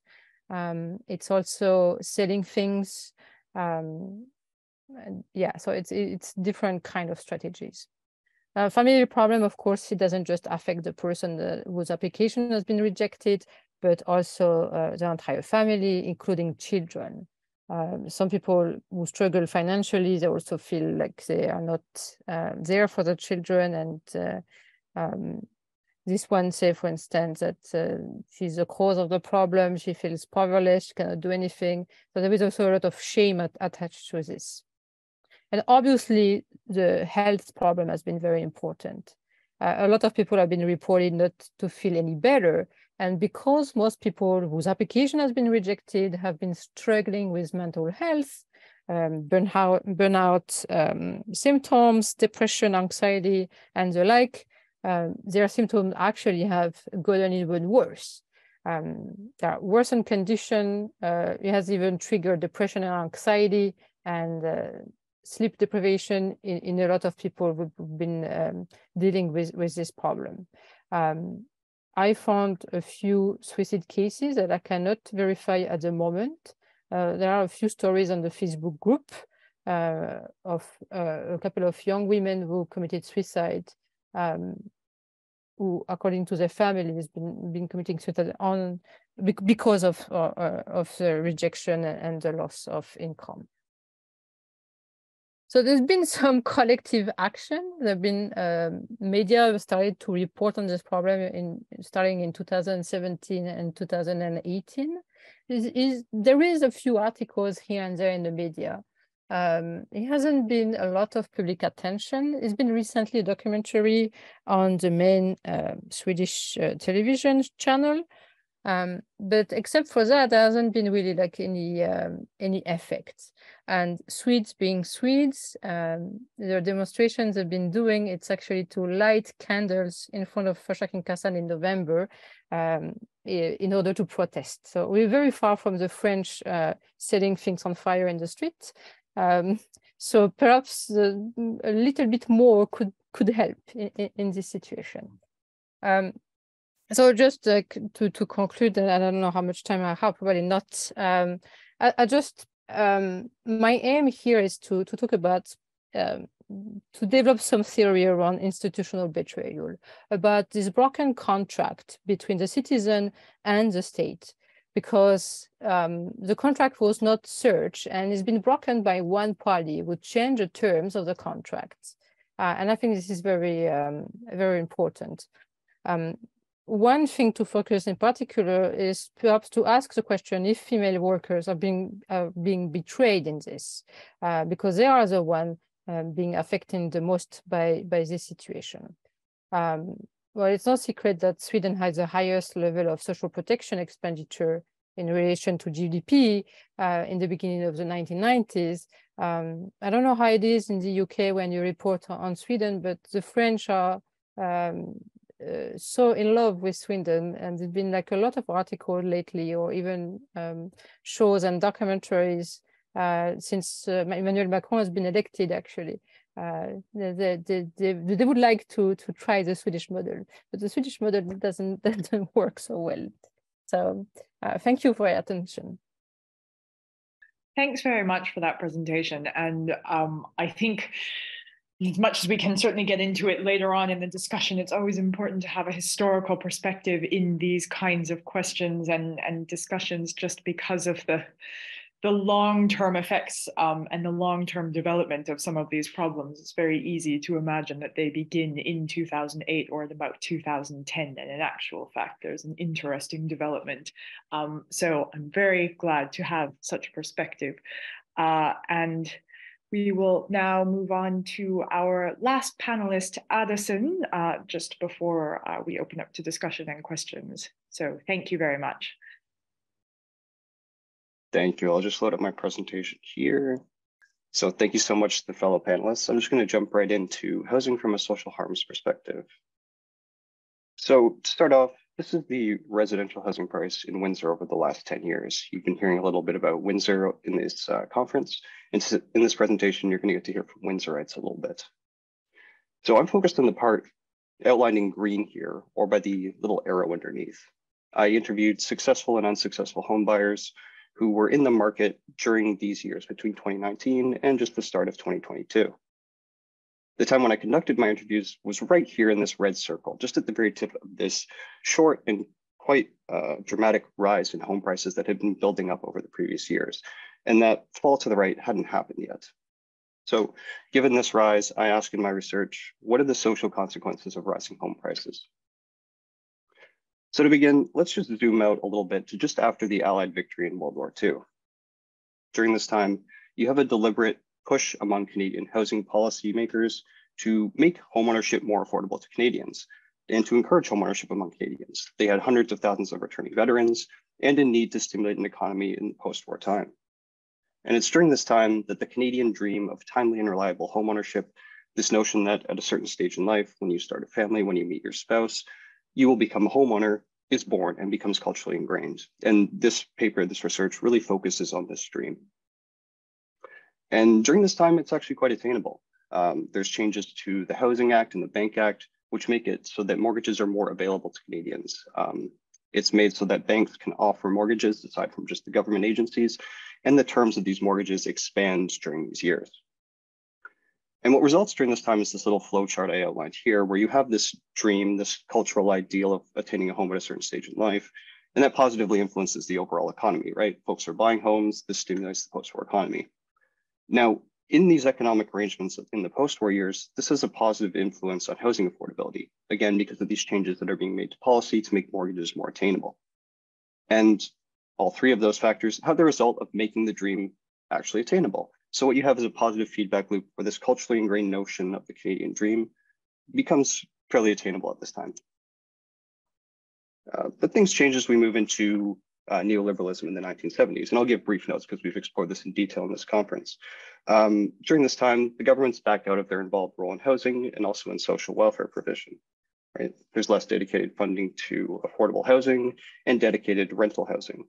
Um, it's also selling things. Yeah, so it's it's different kind of strategies. Uh, family problem, of course, it doesn't just affect the person whose application has been rejected, but also uh, the entire family, including children. Um, some people who struggle financially, they also feel like they are not uh, there for the children. And uh, um, this one say, for instance, that uh, she's the cause of the problem. She feels powerless, she cannot do anything. So there is also a lot of shame at, attached to this. And obviously, the health problem has been very important. Uh, a lot of people have been reported not to feel any better, and because most people whose application has been rejected have been struggling with mental health, um, burnout, burnout um, symptoms, depression, anxiety, and the like, um, their symptoms actually have gotten even worse. Um, their worsened condition uh, it has even triggered depression and anxiety and uh, sleep deprivation in, in a lot of people who've been um, dealing with, with this problem. Um, I found a few suicide cases that I cannot verify at the moment. Uh, there are a few stories on the Facebook group uh, of uh, a couple of young women who committed suicide, um, who, according to their families, been been committing suicide on because of uh, uh, of the rejection and the loss of income. So there's been some collective action. There have been um, media started to report on this problem in starting in 2017 and 2018. Is, is there is a few articles here and there in the media. Um, it hasn't been a lot of public attention. It's been recently a documentary on the main uh, Swedish uh, television channel um, but except for that, there hasn't been really like any um, any effect. And Swedes being Swedes, um, the demonstrations have been doing, it's actually to light candles in front of Försäkringskassan in November um, in order to protest. So we're very far from the French uh, setting things on fire in the street. Um, so perhaps a little bit more could could help in, in this situation. Um, so just like to to conclude, I don't know how much time I have, probably not. Um, I, I just um, my aim here is to to talk about um, to develop some theory around institutional betrayal, about this broken contract between the citizen and the state, because um, the contract was not searched and it's been broken by one party who changed the terms of the contract. Uh, and I think this is very, um, very important. Um, one thing to focus in particular is perhaps to ask the question if female workers are being uh, being betrayed in this, uh, because they are the one um, being affected the most by by this situation. Um, well, it's no secret that Sweden has the highest level of social protection expenditure in relation to GDP uh, in the beginning of the 1990s. Um, I don't know how it is in the UK when you report on Sweden, but the French are um, uh, so in love with Sweden, and there's been like a lot of articles lately, or even um, shows and documentaries uh, since uh, Emmanuel Macron has been elected. Actually, uh, they, they, they, they, would like to to try the Swedish model, but the Swedish model doesn't doesn't work so well. So, uh, thank you for your attention. Thanks very much for that presentation, and um, I think as much as we can certainly get into it later on in the discussion, it's always important to have a historical perspective in these kinds of questions and, and discussions just because of the, the long-term effects um, and the long-term development of some of these problems. It's very easy to imagine that they begin in 2008 or about 2010, and in actual fact, there's an interesting development. Um, so I'm very glad to have such a perspective. Uh, and we will now move on to our last panelist, Addison, uh, just before uh, we open up to discussion and questions. So thank you very much. Thank you. I'll just load up my presentation here. So thank you so much to the fellow panelists. I'm just going to jump right into housing from a social harms perspective. So to start off, this is the residential housing price in Windsor over the last 10 years. You've been hearing a little bit about Windsor in this uh, conference. And in this presentation, you're going to get to hear from Windsorites a little bit. So I'm focused on the part outlined in green here, or by the little arrow underneath. I interviewed successful and unsuccessful home buyers who were in the market during these years between 2019 and just the start of 2022. The time when I conducted my interviews was right here in this red circle, just at the very tip of this short and quite uh, dramatic rise in home prices that had been building up over the previous years. And that fall to the right hadn't happened yet. So given this rise, I ask in my research, what are the social consequences of rising home prices? So to begin, let's just zoom out a little bit to just after the Allied victory in World War II. During this time, you have a deliberate push among Canadian housing policymakers to make homeownership more affordable to Canadians and to encourage homeownership among Canadians. They had hundreds of thousands of returning veterans and a need to stimulate an economy in post-war time. And it's during this time that the Canadian dream of timely and reliable homeownership, this notion that at a certain stage in life, when you start a family, when you meet your spouse, you will become a homeowner, is born and becomes culturally ingrained. And this paper, this research really focuses on this dream. And during this time, it's actually quite attainable. Um, there's changes to the Housing Act and the Bank Act, which make it so that mortgages are more available to Canadians. Um, it's made so that banks can offer mortgages aside from just the government agencies and the terms of these mortgages expand during these years. And what results during this time is this little flow chart I outlined here, where you have this dream, this cultural ideal of attaining a home at a certain stage in life, and that positively influences the overall economy, right? Folks are buying homes, this stimulates the post-war economy. Now, in these economic arrangements in the post-war years, this has a positive influence on housing affordability, again, because of these changes that are being made to policy to make mortgages more attainable. And all three of those factors have the result of making the dream actually attainable. So what you have is a positive feedback loop where this culturally ingrained notion of the Canadian dream becomes fairly attainable at this time. Uh, but things change as we move into uh, neoliberalism in the 1970s. And I'll give brief notes because we've explored this in detail in this conference. Um, during this time, the government's backed out of their involved role in housing and also in social welfare provision. Right? There's less dedicated funding to affordable housing and dedicated rental housing.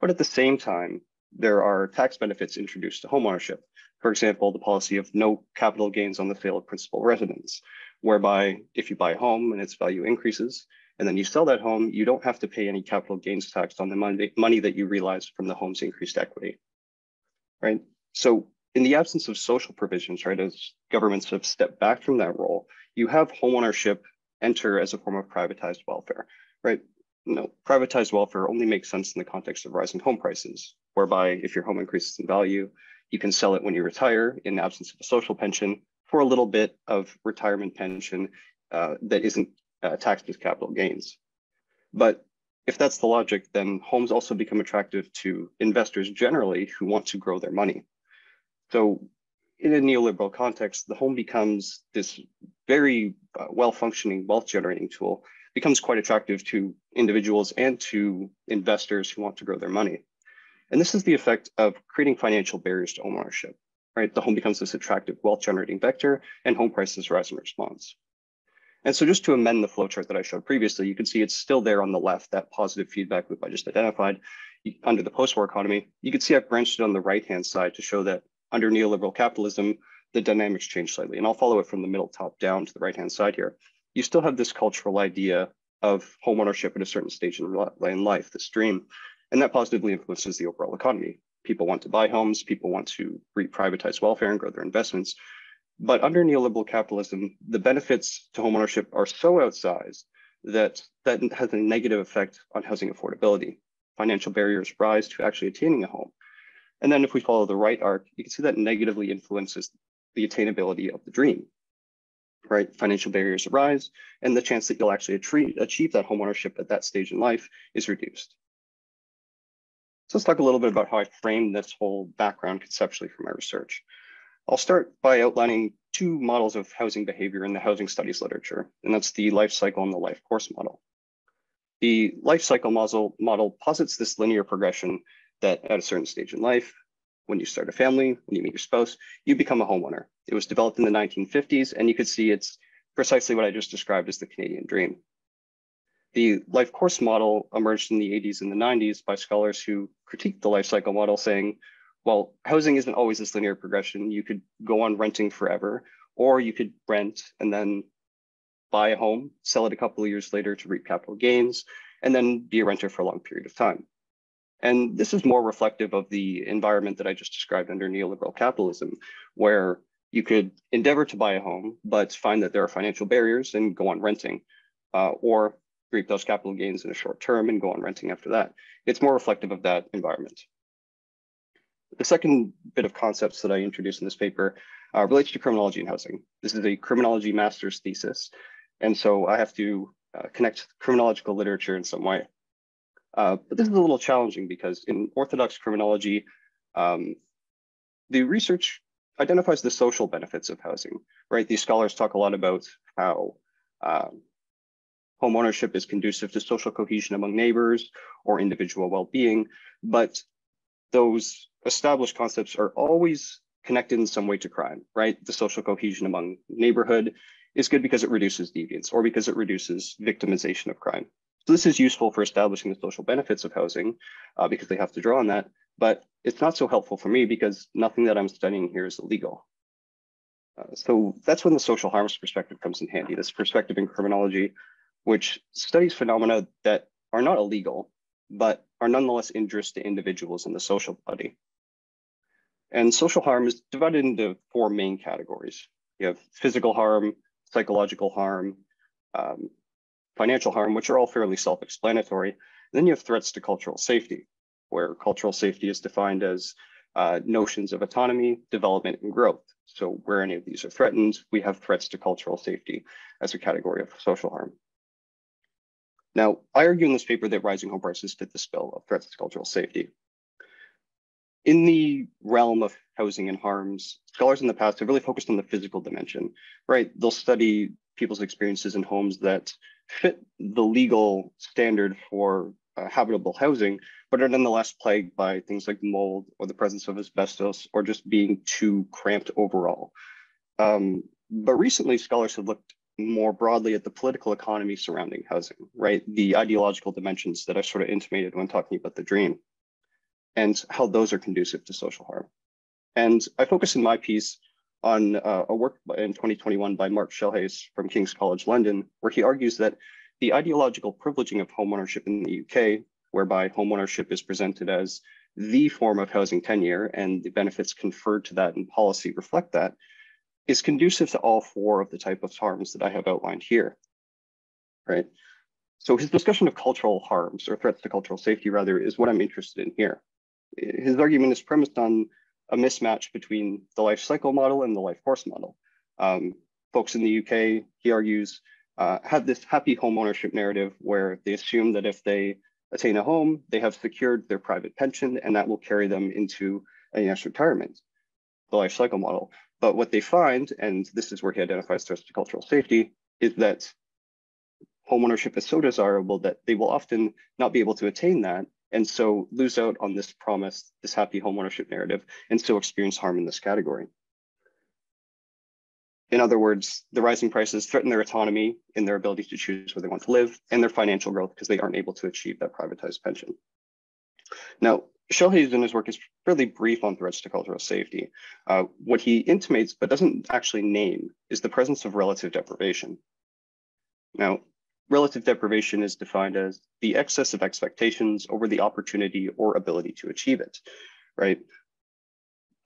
But at the same time, there are tax benefits introduced to homeownership. For example, the policy of no capital gains on the sale of principal residence, whereby if you buy a home and its value increases, and then you sell that home, you don't have to pay any capital gains tax on the money, money that you realize from the home's increased equity, right? So in the absence of social provisions, right, as governments have stepped back from that role, you have homeownership enter as a form of privatized welfare, right? you know, privatized welfare only makes sense in the context of rising home prices, whereby if your home increases in value, you can sell it when you retire in the absence of a social pension for a little bit of retirement pension uh, that isn't uh, taxed as capital gains. But if that's the logic, then homes also become attractive to investors generally who want to grow their money. So in a neoliberal context, the home becomes this very uh, well-functioning wealth generating tool becomes quite attractive to individuals and to investors who want to grow their money. And this is the effect of creating financial barriers to home ownership, right? The home becomes this attractive wealth generating vector and home prices rise in response. And so just to amend the flowchart that I showed previously, you can see it's still there on the left, that positive feedback loop I just identified under the post-war economy. You can see I've branched it on the right-hand side to show that under neoliberal capitalism, the dynamics change slightly. And I'll follow it from the middle top down to the right-hand side here you still have this cultural idea of homeownership at a certain stage in life, this dream, and that positively influences the overall economy. People want to buy homes, people want to re-privatize welfare and grow their investments. But under neoliberal capitalism, the benefits to homeownership are so outsized that that has a negative effect on housing affordability. Financial barriers rise to actually attaining a home. And then if we follow the right arc, you can see that negatively influences the attainability of the dream right? Financial barriers arise, and the chance that you'll actually achieve that homeownership at that stage in life is reduced. So let's talk a little bit about how I frame this whole background conceptually for my research. I'll start by outlining two models of housing behavior in the housing studies literature, and that's the life cycle and the life course model. The life cycle model, model posits this linear progression that at a certain stage in life, when you start a family, when you meet your spouse, you become a homeowner. It was developed in the 1950s, and you could see it's precisely what I just described as the Canadian dream. The life course model emerged in the 80s and the 90s by scholars who critiqued the life cycle model, saying, well, housing isn't always this linear progression. You could go on renting forever, or you could rent and then buy a home, sell it a couple of years later to reap capital gains, and then be a renter for a long period of time. And this is more reflective of the environment that I just described under neoliberal capitalism, where You could endeavor to buy a home, but find that there are financial barriers and go on renting, uh, or reap those capital gains in a short term and go on renting after that. It's more reflective of that environment. The second bit of concepts that I introduced in this paper uh, relates to criminology and housing. This is a criminology master's thesis. And so I have to uh, connect criminological literature in some way. Uh, but this is a little challenging because in orthodox criminology, um, the research identifies the social benefits of housing, right? These scholars talk a lot about how um, home ownership is conducive to social cohesion among neighbors or individual well-being, but those established concepts are always connected in some way to crime, right? The social cohesion among neighborhood is good because it reduces deviance or because it reduces victimization of crime. So this is useful for establishing the social benefits of housing uh, because they have to draw on that, but it's not so helpful for me because nothing that I'm studying here is illegal. Uh, so that's when the social harms perspective comes in handy, this perspective in criminology, which studies phenomena that are not illegal, but are nonetheless injurious to individuals in the social body. And social harm is divided into four main categories. You have physical harm, psychological harm, um, financial harm, which are all fairly self-explanatory. Then you have threats to cultural safety, where cultural safety is defined as uh, notions of autonomy, development, and growth. So where any of these are threatened, we have threats to cultural safety as a category of social harm. Now, I argue in this paper that rising home prices fit this bill of threats to cultural safety. In the realm of housing and harms, scholars in the past have really focused on the physical dimension, right? They'll study people's experiences in homes that fit the legal standard for uh, habitable housing, but are nonetheless plagued by things like mold or the presence of asbestos or just being too cramped overall. Um, but recently, scholars have looked more broadly at the political economy surrounding housing, right? The ideological dimensions that I sort of intimated when talking about the dream and how those are conducive to social harm. And I focus in my piece on uh, a work in 2021 by Mark Schelhaes from King's College London, where he argues that the ideological privileging of homeownership in the UK, whereby homeownership is presented as the form of housing tenure and the benefits conferred to that in policy reflect that, is conducive to all four of the type of harms that I have outlined here, right? So his discussion of cultural harms or threats to cultural safety rather is what I'm interested in here. His argument is premised on a mismatch between the life cycle model and the life course model. Um, folks in the UK, he argues, uh, have this happy home ownership narrative where they assume that if they attain a home, they have secured their private pension and that will carry them into a nice retirement, the life cycle model. But what they find, and this is where he identifies threats to cultural safety, is that homeownership is so desirable that they will often not be able to attain that and so lose out on this promise, this happy homeownership narrative, and still experience harm in this category. In other words, the rising prices threaten their autonomy in their ability to choose where they want to live and their financial growth because they aren't able to achieve that privatized pension. Now, Schelhaes in his work is fairly brief on threats to cultural safety. Uh, what he intimates but doesn't actually name is the presence of relative deprivation. Now, relative deprivation is defined as the excess of expectations over the opportunity or ability to achieve it, right?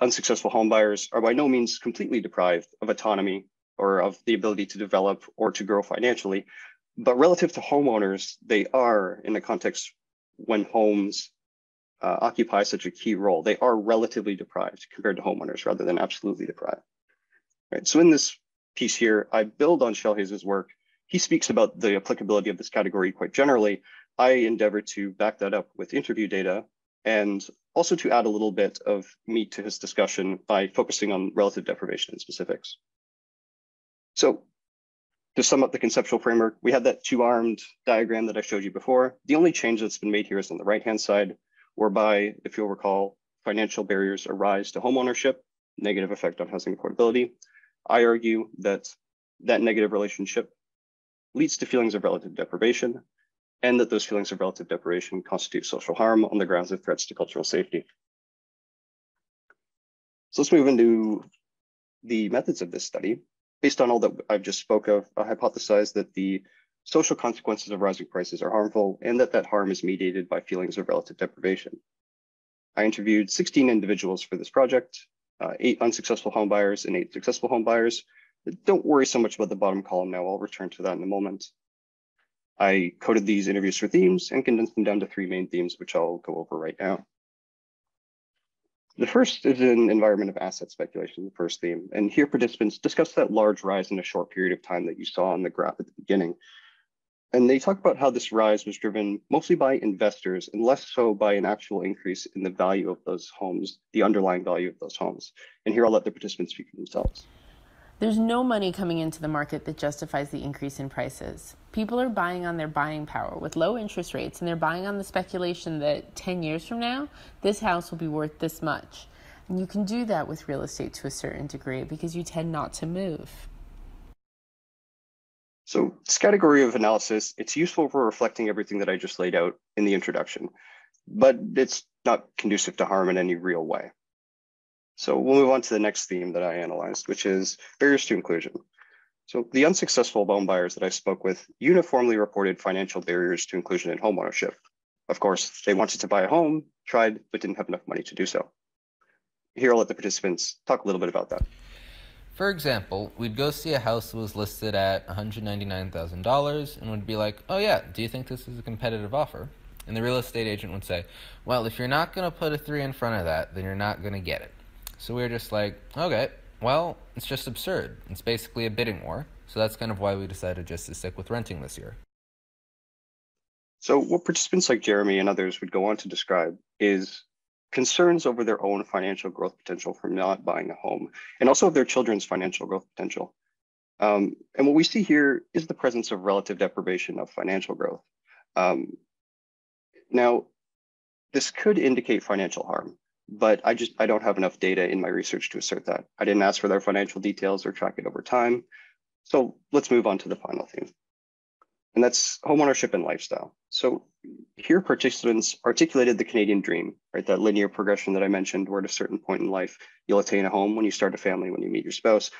Unsuccessful homebuyers are by no means completely deprived of autonomy or of the ability to develop or to grow financially, but relative to homeowners, they are in the context when homes uh, occupy such a key role. They are relatively deprived compared to homeowners rather than absolutely deprived. Right. So in this piece here, I build on Schelhaes's work. He speaks about the applicability of this category quite generally. I endeavor to back that up with interview data and also to add a little bit of meat to his discussion by focusing on relative deprivation and specifics. So to sum up the conceptual framework, we had that two-armed diagram that I showed you before. The only change that's been made here is on the right-hand side, whereby, if you'll recall, financial barriers arise to homeownership, negative effect on housing affordability. I argue that that negative relationship leads to feelings of relative deprivation, and that those feelings of relative deprivation constitute social harm on the grounds of threats to cultural safety. So let's move into the methods of this study. Based on all that I've just spoke of, I hypothesize that the social consequences of rising prices are harmful and that that harm is mediated by feelings of relative deprivation. I interviewed 16 individuals for this project. uh, eight unsuccessful home buyers and eight successful home buyers. Don't worry so much about the bottom column now. I'll return to that in a moment. I coded these interviews for themes and condensed them down to three main themes, which I'll go over right now. The first is an environment of asset speculation, the first theme. And here participants discuss that large rise in a short period of time that you saw on the graph at the beginning. And they talk about how this rise was driven mostly by investors and less so by an actual increase in the value of those homes, the underlying value of those homes. And here I'll let the participants speak for themselves. There's no money coming into the market that justifies the increase in prices. People are buying on their buying power with low interest rates, and they're buying on the speculation that 10 years from now, this house will be worth this much. And you can do that with real estate to a certain degree because you tend not to move. So this category of analysis, it's useful for reflecting everything that I just laid out in the introduction, but it's not conducive to harm in any real way. So we'll move on to the next theme that I analyzed, which is barriers to inclusion. So the unsuccessful home buyers that I spoke with uniformly reported financial barriers to inclusion in homeownership. Of course, they wanted to buy a home, tried, but didn't have enough money to do so. Here, I'll let the participants talk a little bit about that. For example, we'd go see a house that was listed at $199,000 and would be like, oh yeah, do you think this is a competitive offer? And the real estate agent would say, well, if you're not going to put a three in front of that, then you're not going to get it. So we were just like, okay, well, it's just absurd. It's basically a bidding war. So that's kind of why we decided just to stick with renting this year. So, what participants like Jeremy and others would go on to describe is concerns over their own financial growth potential from not buying a home, and also their children's financial growth potential. Um, and what we see here is the presence of relative deprivation of financial growth. Um, now, this could indicate financial harm but I just I don't have enough data in my research to assert that. I didn't ask for their financial details or track it over time. So let's move on to the final theme. And that's homeownership and lifestyle. So here participants articulated the Canadian dream, right? That linear progression that I mentioned, where at a certain point in life, you'll attain a home when you start a family, when you meet your spouse.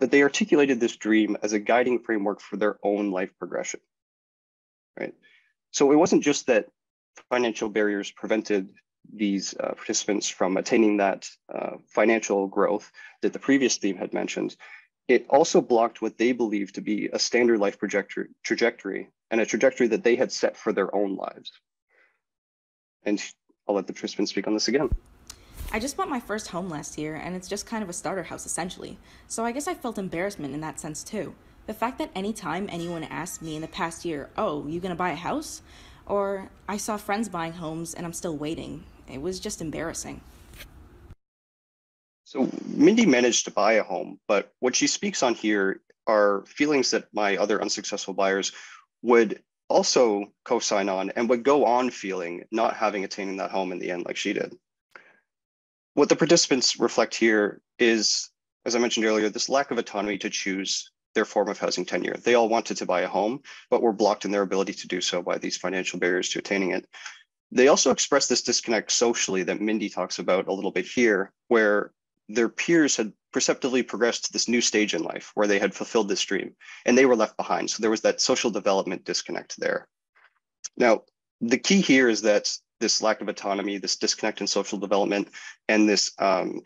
But they articulated this dream as a guiding framework for their own life progression, right? So it wasn't just that financial barriers prevented these uh, participants from attaining that uh, financial growth that the previous theme had mentioned, it also blocked what they believed to be a standard life trajectory and a trajectory that they had set for their own lives. And I'll let the participants speak on this again. I just bought my first home last year, and it's just kind of a starter house essentially. So I guess I felt embarrassment in that sense too. The fact that anytime anyone asked me in the past year, Oh, you gonna buy a house? Or I saw friends buying homes and I'm still waiting. It was just embarrassing. So Mindy managed to buy a home, but what she speaks on here are feelings that my other unsuccessful buyers would also co-sign on and would go on feeling not having attained that home in the end like she did. What the participants reflect here is, as I mentioned earlier, this lack of autonomy to choose their form of housing tenure. They all wanted to buy a home, but were blocked in their ability to do so by these financial barriers to attaining it. They also express this disconnect socially that Mindy talks about a little bit here, where their peers had perceptively progressed to this new stage in life where they had fulfilled this dream and they were left behind. So there was that social development disconnect there. Now, the key here is that this lack of autonomy, this disconnect in social development, and this um,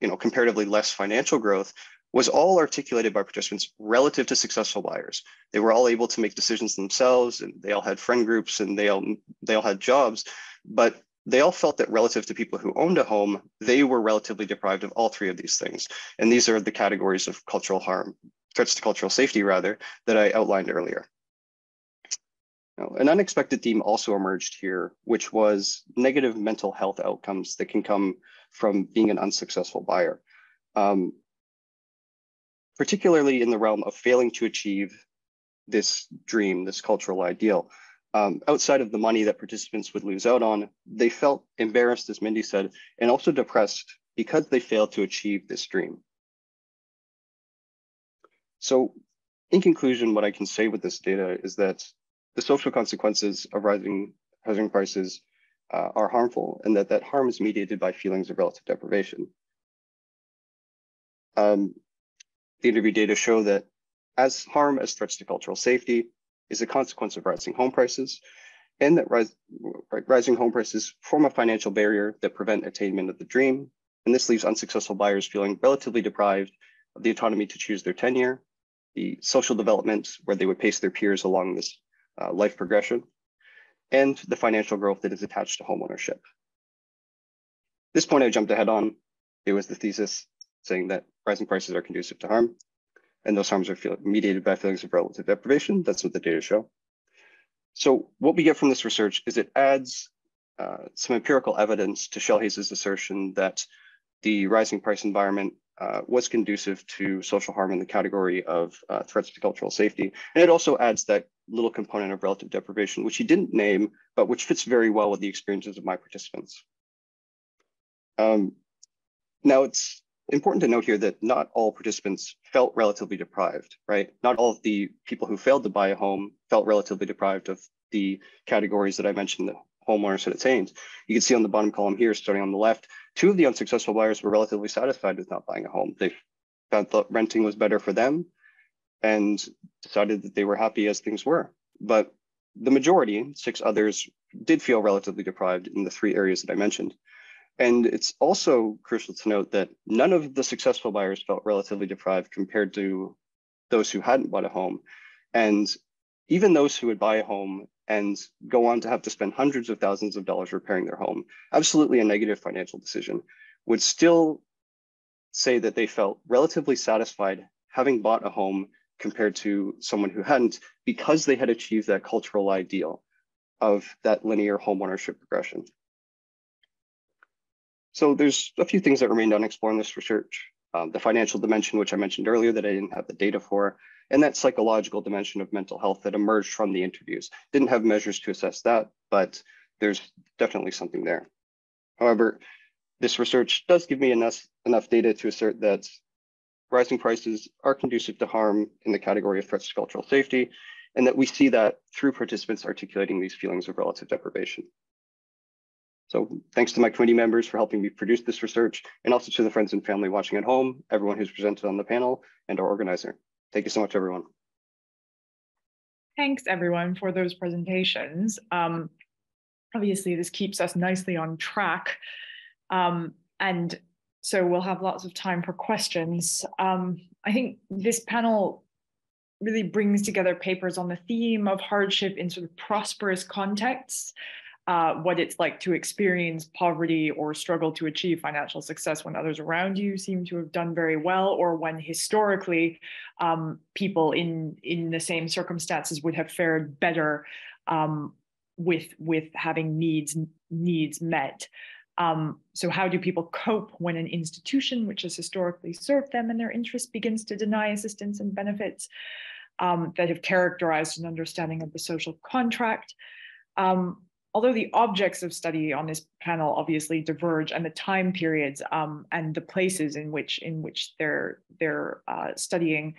you know, comparatively less financial growth was all articulated by participants relative to successful buyers. They were all able to make decisions themselves and they all had friend groups and they all they all had jobs, but they all felt that relative to people who owned a home, they were relatively deprived of all three of these things. And these are the categories of cultural harm, threats to cultural safety rather, that I outlined earlier. Now, an unexpected theme also emerged here, which was negative mental health outcomes that can come from being an unsuccessful buyer. Um, particularly in the realm of failing to achieve this dream, this cultural ideal. Um, outside of the money that participants would lose out on, they felt embarrassed, as Mindy said, and also depressed because they failed to achieve this dream. So in conclusion, what I can say with this data is that the social consequences of rising housing prices uh, are harmful and that that harm is mediated by feelings of relative deprivation. Um, the interview data show that as harm as threats to cultural safety is a consequence of rising home prices, and that rise, rising home prices form a financial barrier that prevent attainment of the dream, And this leaves unsuccessful buyers feeling relatively deprived of the autonomy to choose their tenure, the social development where they would pace their peers along this uh, life progression, and the financial growth that is attached to homeownership. This point I jumped ahead on. It was the thesis saying that rising prices are conducive to harm, and those harms are feel, mediated by feelings of relative deprivation. That's what the data show. So what we get from this research is it adds uh, some empirical evidence to Schellhaze's assertion that the rising price environment uh, was conducive to social harm in the category of uh, threats to cultural safety. And it also adds that little component of relative deprivation, which he didn't name, but which fits very well with the experiences of my participants. Um, now, it's important to note here that not all participants felt relatively deprived, right? Not all of the people who failed to buy a home felt relatively deprived of the categories that I mentioned that homeowners had attained. You can see on the bottom column here, starting on the left, two of the unsuccessful buyers were relatively satisfied with not buying a home. They found that renting was better for them and decided that they were happy as things were. But the majority, six others, did feel relatively deprived in the three areas that I mentioned. And it's also crucial to note that none of the successful buyers felt relatively deprived compared to those who hadn't bought a home. And even those who would buy a home and go on to have to spend hundreds of thousands of dollars repairing their home, absolutely a negative financial decision, would still say that they felt relatively satisfied having bought a home compared to someone who hadn't because they had achieved that cultural ideal of that linear homeownership progression. So there's a few things that remained unexplored in this research. Um, the financial dimension, which I mentioned earlier that I didn't have the data for, and that psychological dimension of mental health that emerged from the interviews. Didn't have measures to assess that, but there's definitely something there. However, this research does give me enough, enough data to assert that rising prices are conducive to harm in the category of threats to cultural safety, and that we see that through participants articulating these feelings of relative deprivation. So thanks to my committee members for helping me produce this research and also to the friends and family watching at home, everyone who's presented on the panel and our organizer. Thank you so much, everyone. Thanks everyone for those presentations. Um, obviously this keeps us nicely on track. Um, and so we'll have lots of time for questions. Um, I think this panel really brings together papers on the theme of hardship in sort of prosperous contexts uh, what it's like to experience poverty or struggle to achieve financial success when others around you seem to have done very well, or when historically um, people in in the same circumstances would have fared better um, with with having needs needs met. Um, so how do people cope when an institution which has historically served them and their interests begins to deny assistance and benefits um, that have characterized an understanding of the social contract? Um, although the objects of study on this panel obviously diverge and the time periods um, and the places in which in which they're they're uh, studying,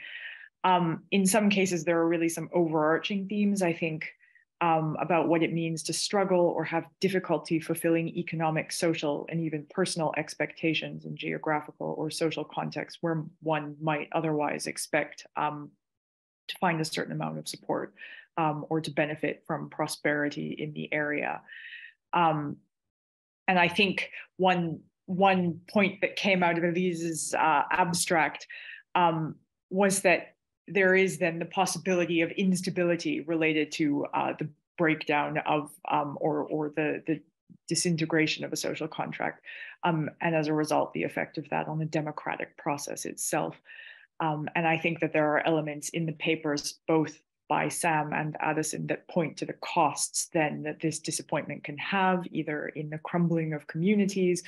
um, in some cases there are really some overarching themes I think um, about what it means to struggle or have difficulty fulfilling economic, social, and even personal expectations in geographical or social contexts where one might otherwise expect um, to find a certain amount of support um, or to benefit from prosperity in the area. Um, and I think one one point that came out of Elise's uh, abstract um, was that there is then the possibility of instability related to uh, the breakdown of um, or or the the disintegration of a social contract, um, and as a result, the effect of that on the democratic process itself. Um, and I think that there are elements in the papers, both by Sam and Addison that point to the costs then that this disappointment can have, either in the crumbling of communities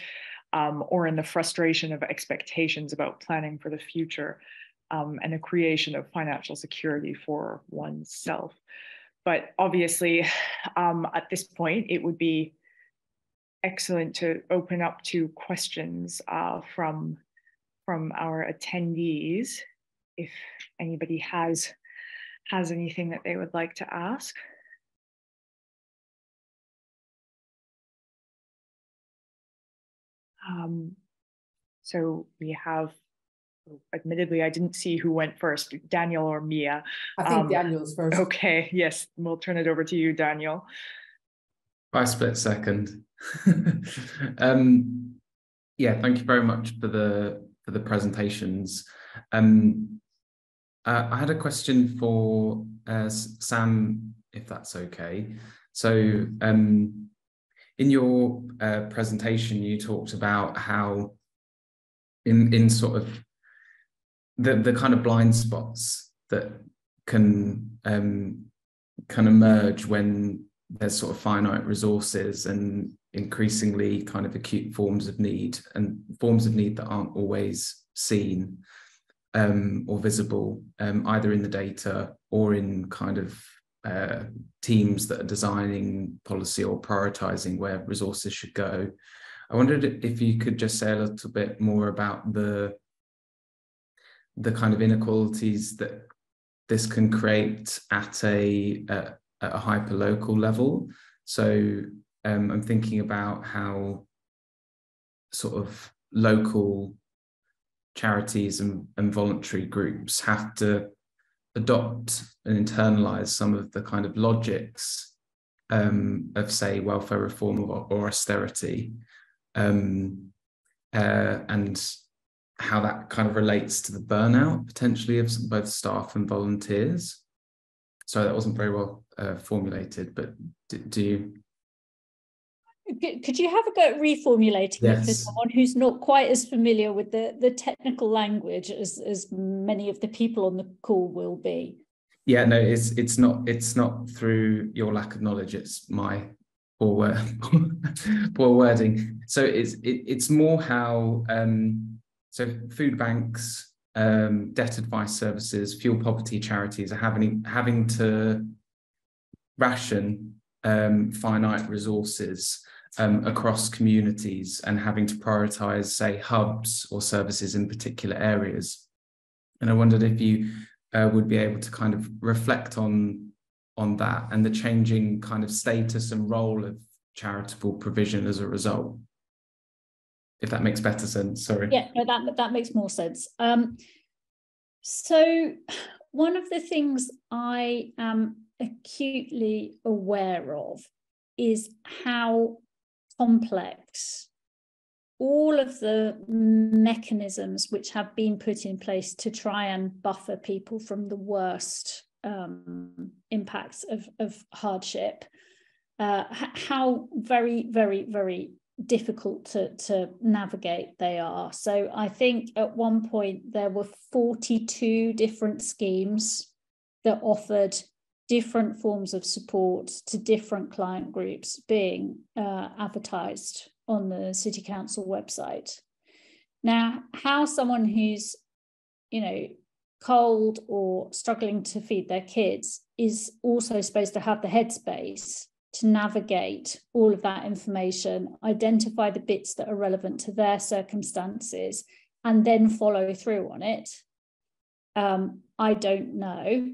um, or in the frustration of expectations about planning for the future um, and the creation of financial security for oneself. But obviously, um, at this point, it would be excellent to open up to questions uh, from, from our attendees if anybody has has anything that they would like to ask. Um, so we have, admittedly, I didn't see who went first, Daniel or Mia. I think um, Daniel's first. Okay, yes, we'll turn it over to you, Daniel. By split second. um, Yeah, thank you very much for the for the presentations. Um, uh, I had a question for uh, Sam, if that's okay. So, um, in your uh, presentation, you talked about how, in in sort of the the kind of blind spots that can um, can emerge when there's sort of finite resources and increasingly kind of acute forms of need and forms of need that aren't always seen um, or visible um, either in the data or in kind of uh, teams that are designing policy or prioritizing where resources should go. I wondered if you could just say a little bit more about the the kind of inequalities that this can create at a, a, a hyper local level. So um, I'm thinking about how sort of local charities and, and voluntary groups have to adopt and internalize some of the kind of logics um, of, say, welfare reform or, or austerity, um, uh, and how that kind of relates to the burnout potentially of both staff and volunteers. Sorry, that wasn't very well uh, formulated, but do, do you could you have a go at reformulating yes. it for someone who's not quite as familiar with the, the technical language as, as many of the people on the call will be? Yeah, no, it's it's not it's not through your lack of knowledge. It's my poor word, poor wording. So it's it, it's more how um, so food banks, um, debt advice services, fuel poverty charities are having having to ration um, finite resources um, across communities and having to prioritize, say, hubs or services in particular areas. And I wondered if you uh, would be able to kind of reflect on on that and the changing kind of status and role of charitable provision as a result. If that makes better sense, sorry. Yeah, no, that that makes more sense. Um, so one of the things I am acutely aware of is how complex all of the mechanisms which have been put in place to try and buffer people from the worst um, impacts of, of hardship, uh, how very, very, very difficult to, to navigate they are. So I think at one point there were 42 different schemes that offered different forms of support to different client groups being uh, advertised on the city council website. Now how someone who's you know cold or struggling to feed their kids is also supposed to have the headspace to navigate all of that information identify the bits that are relevant to their circumstances and then follow through on it? Um, i don't know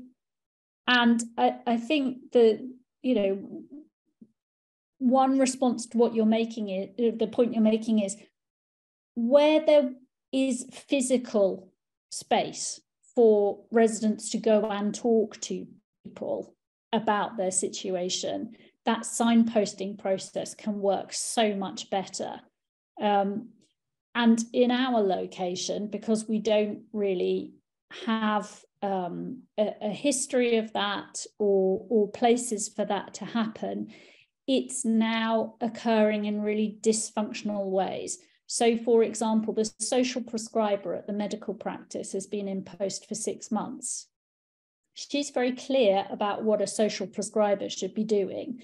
and I, I think that, you know, one response to what you're making is uh, the point you're making is where there is physical space for residents to go and talk to people about their situation, that signposting process can work so much better. Um, and in our location, because we don't really have um, a, a, history of that or, or places for that to happen, it's now occurring in really dysfunctional ways. So, for example, the social prescriber at the medical practice has been in post for six months. She's very clear about what a social prescriber should be doing,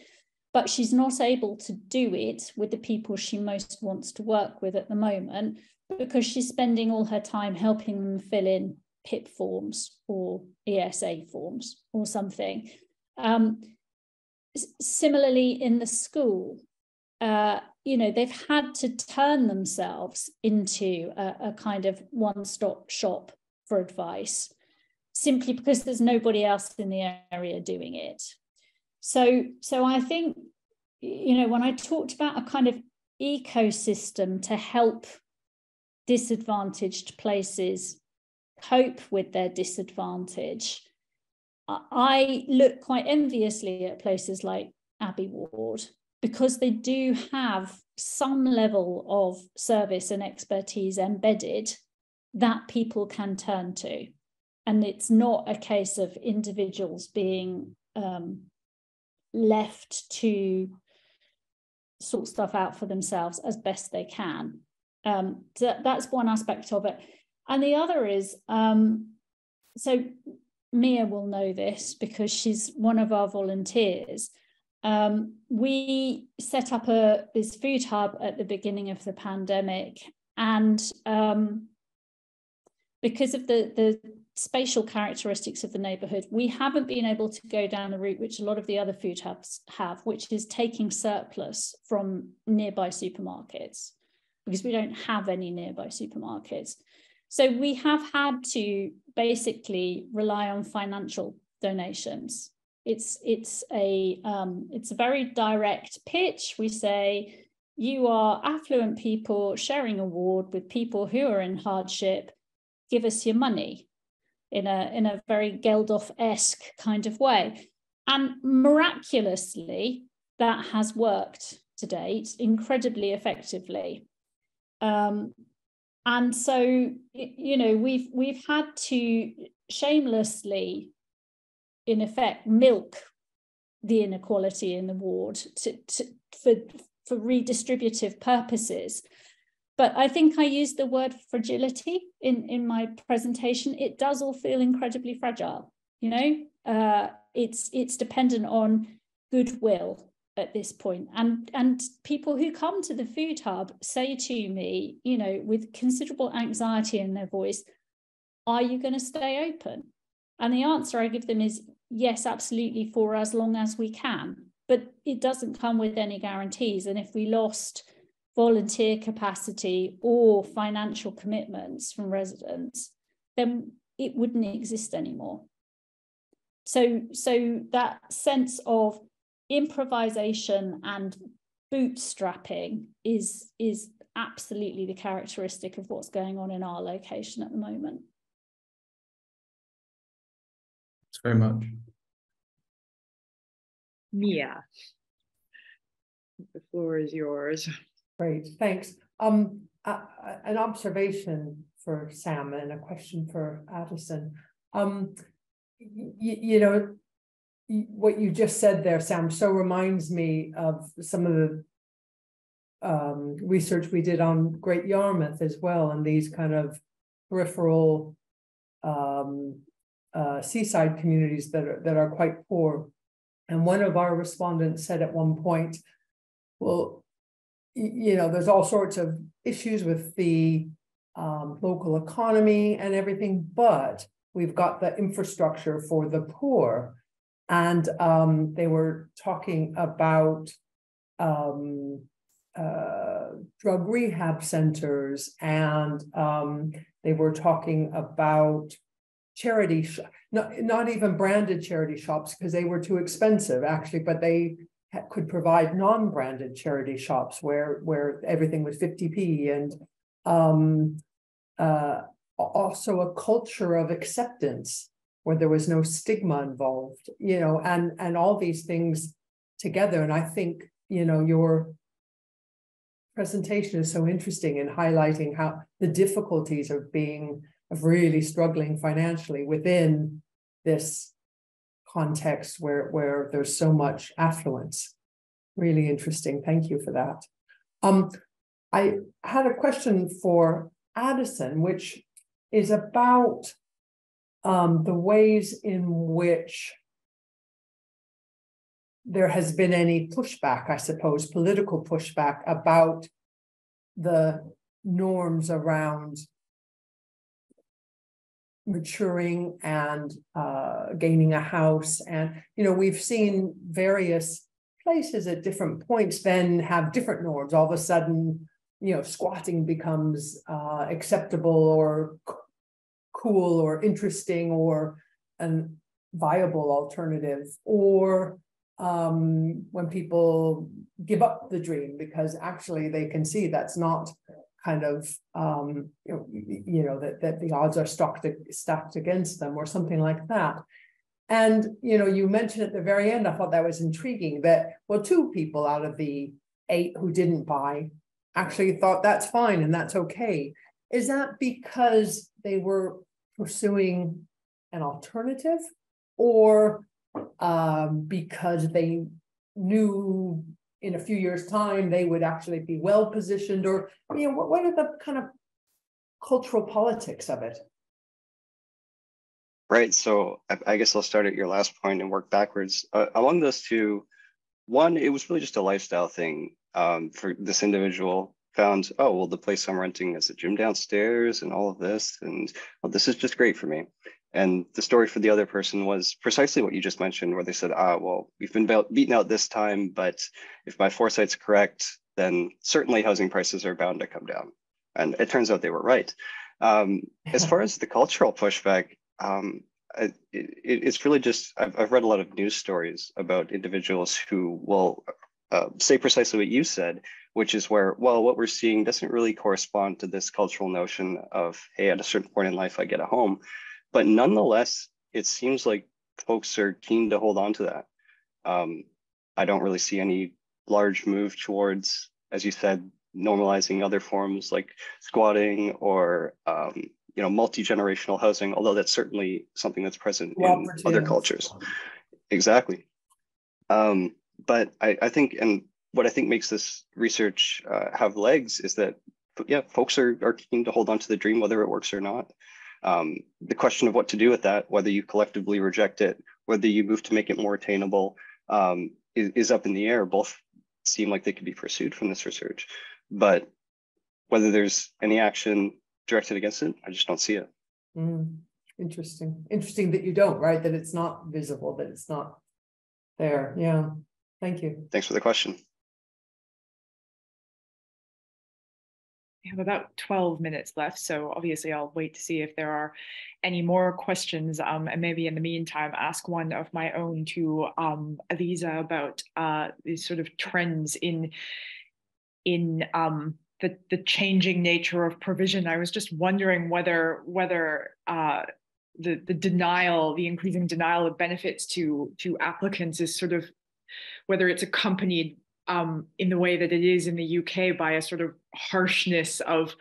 but she's not able to do it with the people she most wants to work with at the moment because she's spending all her time helping them fill in PIP forms or ESA forms or something. Um, similarly, in the school, uh, you know, they've had to turn themselves into a, a kind of one-stop shop for advice simply because there's nobody else in the area doing it. So, so I think, you know, when I talked about a kind of ecosystem to help disadvantaged places cope with their disadvantage. I look quite enviously at places like Abbey Ward because they do have some level of service and expertise embedded that people can turn to. And it's not a case of individuals being um, left to sort stuff out for themselves as best they can. Um, so that's one aspect of it. And the other is um, so Mia will know this because she's one of our volunteers. Um, we set up a this food hub at the beginning of the pandemic, and um, because of the the spatial characteristics of the neighborhood, we haven't been able to go down the route which a lot of the other food hubs have, which is taking surplus from nearby supermarkets, because we don't have any nearby supermarkets. So we have had to basically rely on financial donations it's it's a um, it's a very direct pitch. We say you are affluent people sharing a ward with people who are in hardship. Give us your money in a in a very Geldof esque kind of way, and miraculously that has worked to date incredibly effectively. Um, and so you know we've we've had to shamelessly in effect milk the inequality in the ward to, to, for, for redistributive purposes. But I think I used the word fragility in, in my presentation. It does all feel incredibly fragile, you know? Uh, it's it's dependent on goodwill at this point and and people who come to the food hub say to me you know with considerable anxiety in their voice are you going to stay open and the answer i give them is yes, absolutely, for as long as we can. But it doesn't come with any guarantees. And if we lost volunteer capacity or financial commitments from residents, then it wouldn't exist anymore. So, so that sense of improvisation and bootstrapping is, is absolutely the characteristic of what's going on in our location at the moment. Thanks very much. Mia, the floor is yours. Great, thanks. Um, uh, an observation for Sam and a question for Addison. Um, you know, what you just said there, Sam, so reminds me of some of the um, research we did on Great Yarmouth as well, and these kind of peripheral um, uh, seaside communities that are that are quite poor. And one of our respondents said at one point, well, you know, there's all sorts of issues with the um, local economy and everything, but we've got the infrastructure for the poor. And um, they were talking about um, uh, drug rehab centers, and um, they were talking about charity, sh- not, not even branded charity shops because they were too expensive actually, but they ha- could provide non-branded charity shops where, where everything was 50p and um, uh, also a culture of acceptance where there was no stigma involved, you know, and, and all these things together. And I think, you know, your presentation is so interesting in highlighting how the difficulties of being of really struggling financially within this context where, where there's so much affluence. Really interesting. Thank you for that. Um, I had a question for Addison, which is about um, the ways in which there has been any pushback, I suppose, political pushback about the norms around maturing and uh, gaining a house. And, you know, we've seen various places at different points then have different norms. All of a sudden, you know, squatting becomes uh, acceptable or cool or interesting or an viable alternative. Or um, when people give up the dream because actually they can see that's not kind of um, you know, you know that, that the odds are stacked stacked against them or something like that. And, you know, you mentioned at the very end, I thought that was intriguing that, well, two people out of the eight who didn't buy actually thought that's fine and that's okay. Is that because they were pursuing an alternative or um, because they knew in a few years' time they would actually be well positioned, or you know, what, what are the kind of cultural politics of it? Right. So I, guess I'll start at your last point and work backwards. Uh, along those two, one, it was really just a lifestyle thing um, for this individual. Found, oh, well, the place I'm renting is a gym downstairs and all of this. And well, this is just great for me. And the story for the other person was precisely what you just mentioned, where they said, ah, well, we've been beaten out this time, but if my foresight's correct, then certainly housing prices are bound to come down. And it turns out they were right. Um, as far as the cultural pushback, um, it, it, it's really just, I've, I've read a lot of news stories about individuals who will uh, say precisely what you said, which is where, well, what we're seeing doesn't really correspond to this cultural notion of, hey, at a certain point in life, I get a home. But nonetheless, it seems like folks are keen to hold on to that. Um, I don't really see any large move towards, as you said, normalizing other forms like squatting or um, you know multi-generational housing, although that's certainly something that's present in other cultures. Exactly. Um, but I, I, think, and what I think makes this research uh, have legs is that, yeah, folks are, are keen to hold on to the dream, whether it works or not. Um, the question of what to do with that, whether you collectively reject it, whether you move to make it more attainable, um, is, is, up in the air. Both seem like they could be pursued from this research, but whether there's any action directed against it, I just don't see it. Mm, interesting. Interesting that you don't, right? That it's not visible, that it's not there. Yeah. Thank you. Thanks for the question. We have about 12 minutes left, so obviously I'll wait to see if there are any more questions, um, and maybe in the meantime ask one of my own to um, Elisa about uh, these sort of trends in in um, the the changing nature of provision. I was just wondering whether whether uh, the the denial, the increasing denial of benefits to to applicants is sort of whether it's accompanied um, in the way that it is in the UK by a sort of harshness of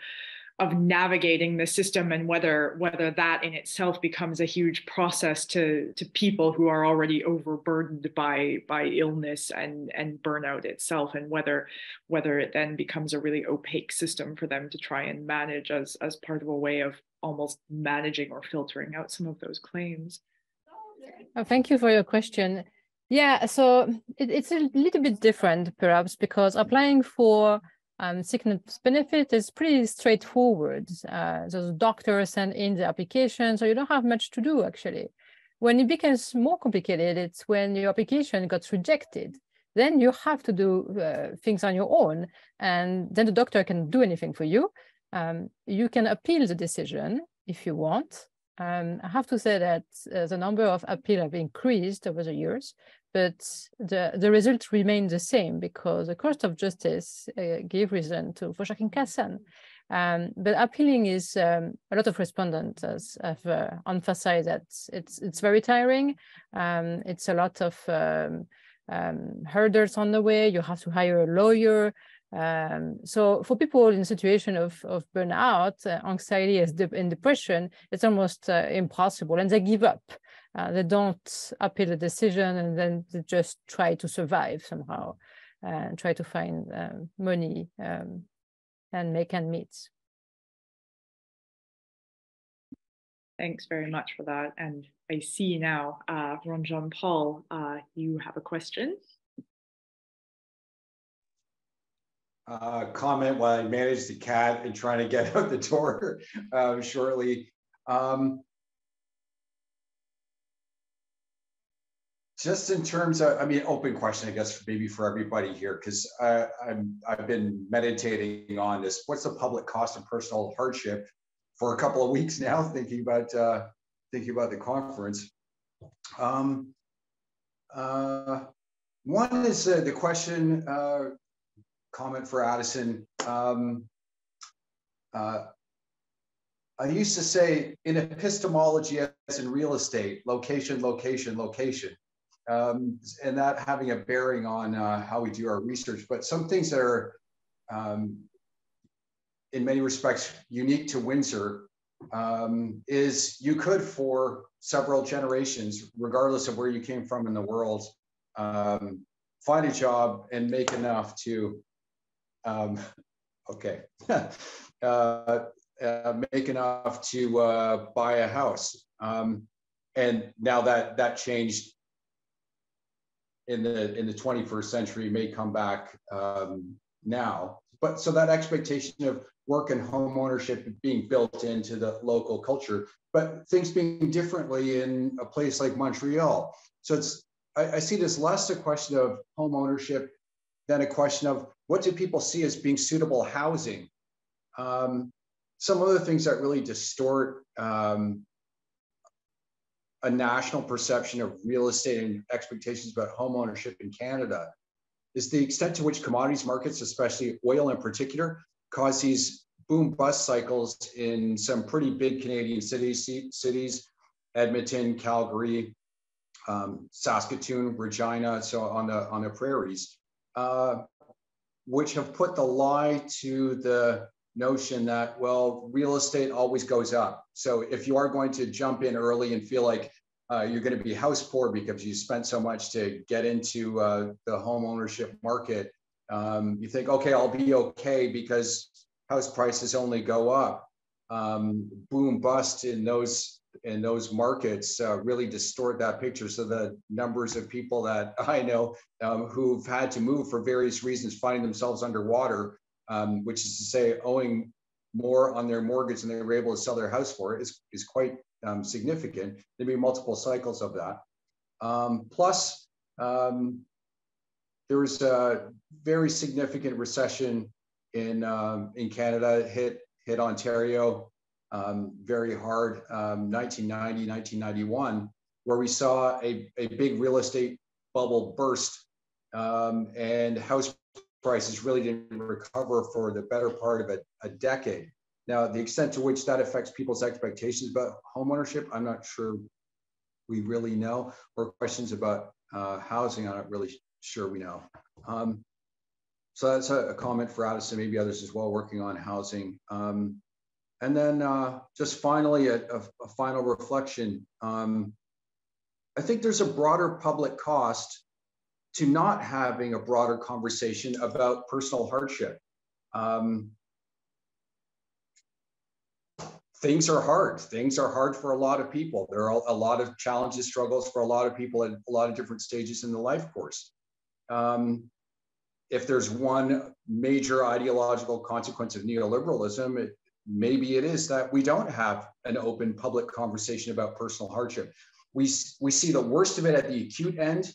of navigating the system and whether whether that in itself becomes a huge process to to people who are already overburdened by by illness and and burnout itself and whether whether it then becomes a really opaque system for them to try and manage as as part of a way of almost managing or filtering out some of those claims. Oh, thank you for your question. Yeah, so it, it's a little bit different perhaps because applying for um, sickness benefit is pretty straightforward. Uh, so the doctor send in the application, so you don't have much to do actually. When it becomes more complicated, it's when your application got rejected. Then you have to do uh, things on your own, and then the doctor can do anything for you. Um, you can appeal the decision if you want, um, I have to say that uh, the number of appeal have increased over the years, but the, the result remained the same because the court of justice uh, gave reason to Försäkringskassan. Um, but appealing is um, a lot of respondents have uh, emphasized that it's it's very tiring. Um, it's a lot of um, um, hurdles on the way. You have to hire a lawyer. Um, so for people in a situation of, of burnout, uh, anxiety and depression, it's almost uh, impossible and they give up. Uh, they don't appeal the decision and then they just try to survive somehow and try to find um, money um, and make ends meet. Thanks very much for that. And I see now, uh, Ron Jean Paul, uh, you have a question. Uh, comment while I manage the cat and trying to get out the door uh, shortly. Um, just in terms of, I mean, open question, I guess, maybe for everybody here, because I've been meditating on this. What's the public cost of personal hardship for a couple of weeks now, thinking about uh, thinking about the conference. Um, uh, one is uh, the question uh, comment for Addison. Um, uh, I used to say in epistemology, as in real estate, location, location, location, um, and that having a bearing on uh, how we do our research. But some things that are, um, in many respects, unique to Windsor um, is you could, for several generations, regardless of where you came from in the world, um, find a job and make enough to, um, okay, uh, uh, make enough to uh, buy a house. Um, and now that that changed in the in the 21st century may come back um, now. But so that expectation of work and home ownership being built into the local culture, but things being differently in a place like Montreal. So it's I, I see this less a question of home ownership than a question of what do people see as being suitable housing. Um, some other things that really distort um, a national perception of real estate and expectations about home ownership in Canada is the extent to which commodities markets, especially oil in particular, cause these boom bust cycles in some pretty big Canadian cities, cities, Edmonton, Calgary, um, Saskatoon, Regina, so on the on the prairies, uh, which have put the lie to the notion that well, real estate always goes up. So if you are going to jump in early and feel like uh, you're going to be house poor because you spent so much to get into uh, the home ownership market. Um, you think, okay, I'll be okay because house prices only go up. Um, boom bust in those in those markets uh, really distort that picture. So the numbers of people that I know um, who've had to move for various reasons, finding themselves underwater, um, which is to say, owing more on their mortgage than they were able to sell their house for, is is quite um, significant. There'd be multiple cycles of that. Um, plus, um, there was a very significant recession in um, in Canada, hit hit Ontario um, very hard, 1990, um, 1991, where we saw a, a big real estate bubble burst and house prices really didn't recover for the better part of a, a decade. Now, the extent to which that affects people's expectations about homeownership, I'm not sure we really know, or questions about uh, housing, I'm not really sure we know. Um, so that's a, a, comment for Addison, maybe others as well, working on housing. Um, and then uh, just finally, a, a, a final reflection. Um, I think there's a broader public cost to not having a broader conversation about personal hardship. Um, things are hard. Things are hard for a lot of people. There are a lot of challenges, struggles for a lot of people at a lot of different stages in the life course. Um, if there's one major ideological consequence of neoliberalism, it, maybe it is that we don't have an open public conversation about personal hardship. We, we see the worst of it at the acute end.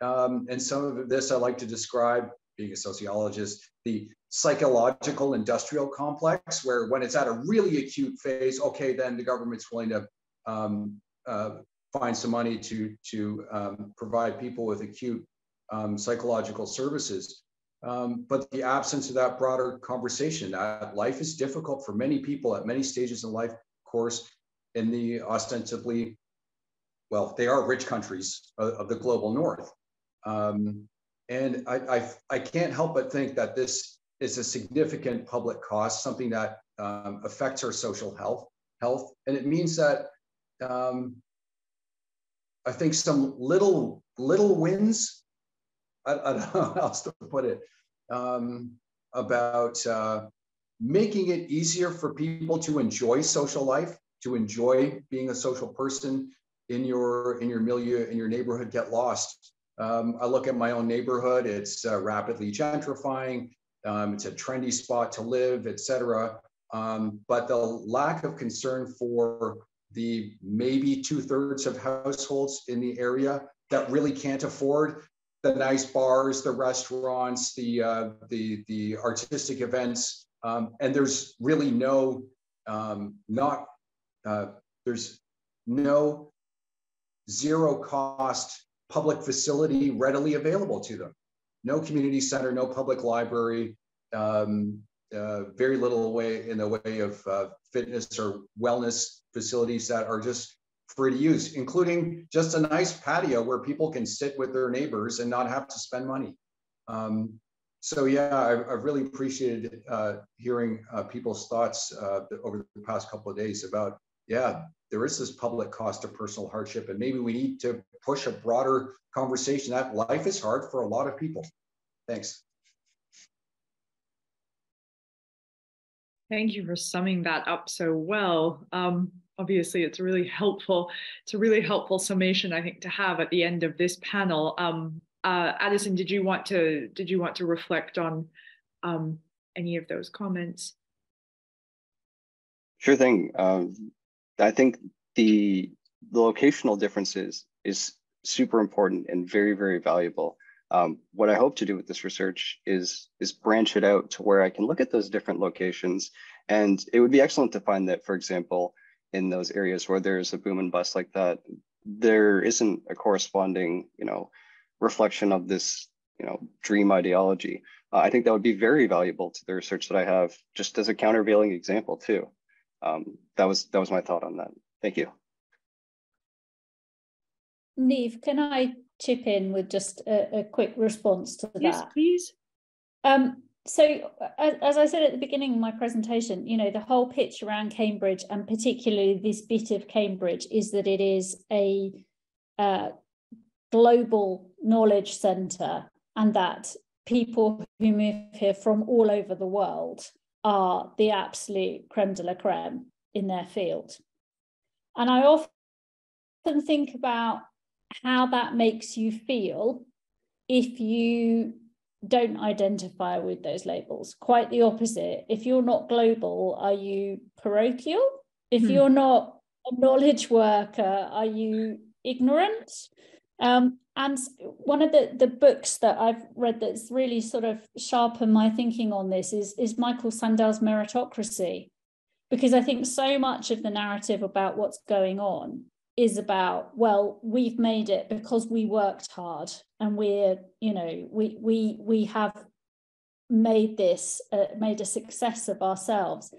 Um, and some of this I like to describe, being a sociologist, the psychological industrial complex, where when it's at a really acute phase, okay, then the government's willing to um, uh, find some money to, to um, provide people with acute um, psychological services. Um, but the absence of that broader conversation, that life is difficult for many people at many stages in life, of course, in the ostensibly, well, they are rich countries of, of the global north. Um, and I, I, I can't help but think that this is a significant public cost, something that um, affects our social health. Health, and it means that um, I think some little little wins. I, I, don't know how else to put it um, about uh, making it easier for people to enjoy social life, to enjoy being a social person in your in your milieu, in your neighborhood. Get lost. Um, I look at my own neighborhood; it's uh, rapidly gentrifying. Um, it's a trendy spot to live, etc. Um, but the lack of concern for the maybe two thirds of households in the area that really can't afford the nice bars, the restaurants, the uh, the the artistic events, um, and there's really no um, not uh, there's no zero cost public facility readily available to them. No community center, no public library, um, uh, very little way in the way of uh, fitness or wellness facilities that are just free to use, including just a nice patio where people can sit with their neighbors and not have to spend money. Um, so yeah, I've, I've really appreciated uh, hearing uh, people's thoughts uh, over the past couple of days about, yeah, there is this public cost of personal hardship, and maybe we need to push a broader conversation that life is hard for a lot of people. Thanks. Thank you for summing that up so well. Um, obviously, it's really helpful. It's a really helpful summation, I think, to have at the end of this panel. Um, uh, Addison, did you want to did you want to reflect on um, any of those comments? Sure thing. Um, I think the the locational differences is super important and very very valuable. Um, what I hope to do with this research is, is branch it out to where I can look at those different locations. And it would be excellent to find that, for example, in those areas where there's a boom and bust like that, there isn't a corresponding, you know, reflection of this, you know, dream ideology. Uh, I think that would be very valuable to the research that I have, just as a countervailing example too. Um, that was that was my thought on that. Thank you. Neve, can I chip in with just a, a quick response to yes, that? please. Um, so, as, I said at the beginning of my presentation, you know, the whole pitch around Cambridge and particularly this bit of Cambridge is that it is a uh, global knowledge centre and that people who move here from all over the world are the absolute creme de la creme in their field. And I often think about how that makes you feel if you don't identify with those labels. Quite the opposite. If you're not global, are you parochial? If hmm. you're not a knowledge worker, are you ignorant? Um, and one of the, the books that I've read that's really sort of sharpened my thinking on this is, is Michael Sandel's Meritocracy. Because I think so much of the narrative about what's going on is about well we've made it because we worked hard and we're you know we we we have made this uh, made a success of ourselves.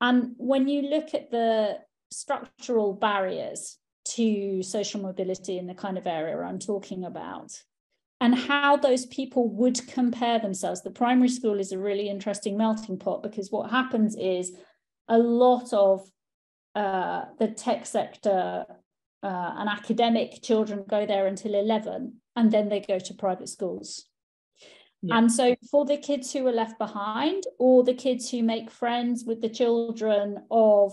And when you look at the structural barriers to social mobility in the kind of area I'm talking about and how those people would compare themselves the primary school is a really interesting melting pot because what happens is a lot of uh, the tech sector uh, and academic children go there until 11 and then they go to private schools. Yeah. And so, for the kids who are left behind, or the kids who make friends with the children of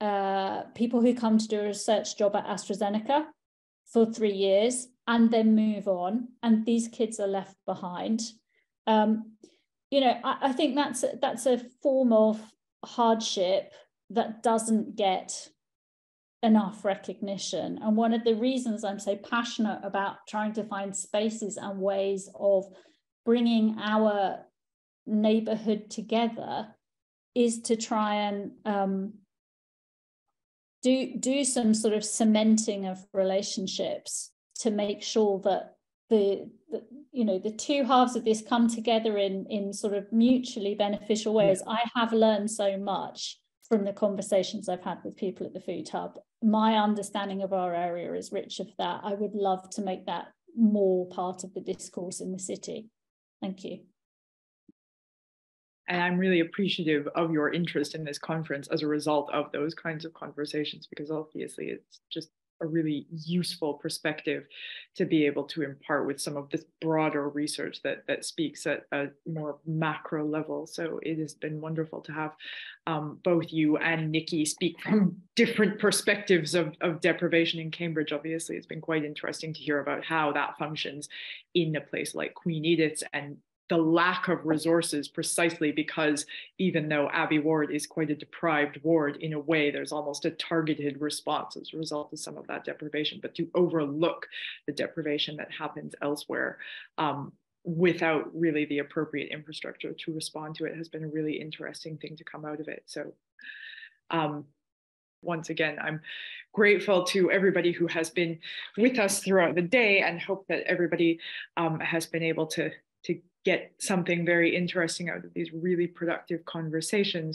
uh, people who come to do a research job at AstraZeneca for three years and then move on, and these kids are left behind. Um, you know, I, I think that's that's a form of hardship that doesn't get enough recognition. And one of the reasons I'm so passionate about trying to find spaces and ways of bringing our neighborhood together is to try and um, do do some sort of cementing of relationships to make sure that the, the, you know the two halves of this come together in in sort of mutually beneficial ways i have learned so much from the conversations I've had with people at the Food Hub. My understanding of our area is rich of that. I would love to make that more part of the discourse in the city. Thank you. And I'm really appreciative of your interest in this conference as a result of those kinds of conversations, because obviously it's just a really useful perspective to be able to impart with some of this broader research that that speaks at a more macro level. So it has been wonderful to have um, both you and Nikki speak from different perspectives of, of deprivation in Cambridge. Obviously, it's been quite interesting to hear about how that functions in a place like Queen Edith's and the lack of resources precisely because even though Abbey Ward is quite a deprived ward in a way, there's almost a targeted response as a result of some of that deprivation, but to overlook the deprivation that happens elsewhere um, without really the appropriate infrastructure to respond to it has been a really interesting thing to come out of it. So um, once again, I'm grateful to everybody who has been with us throughout the day and hope that everybody um, has been able to to get something very interesting out of these really productive conversations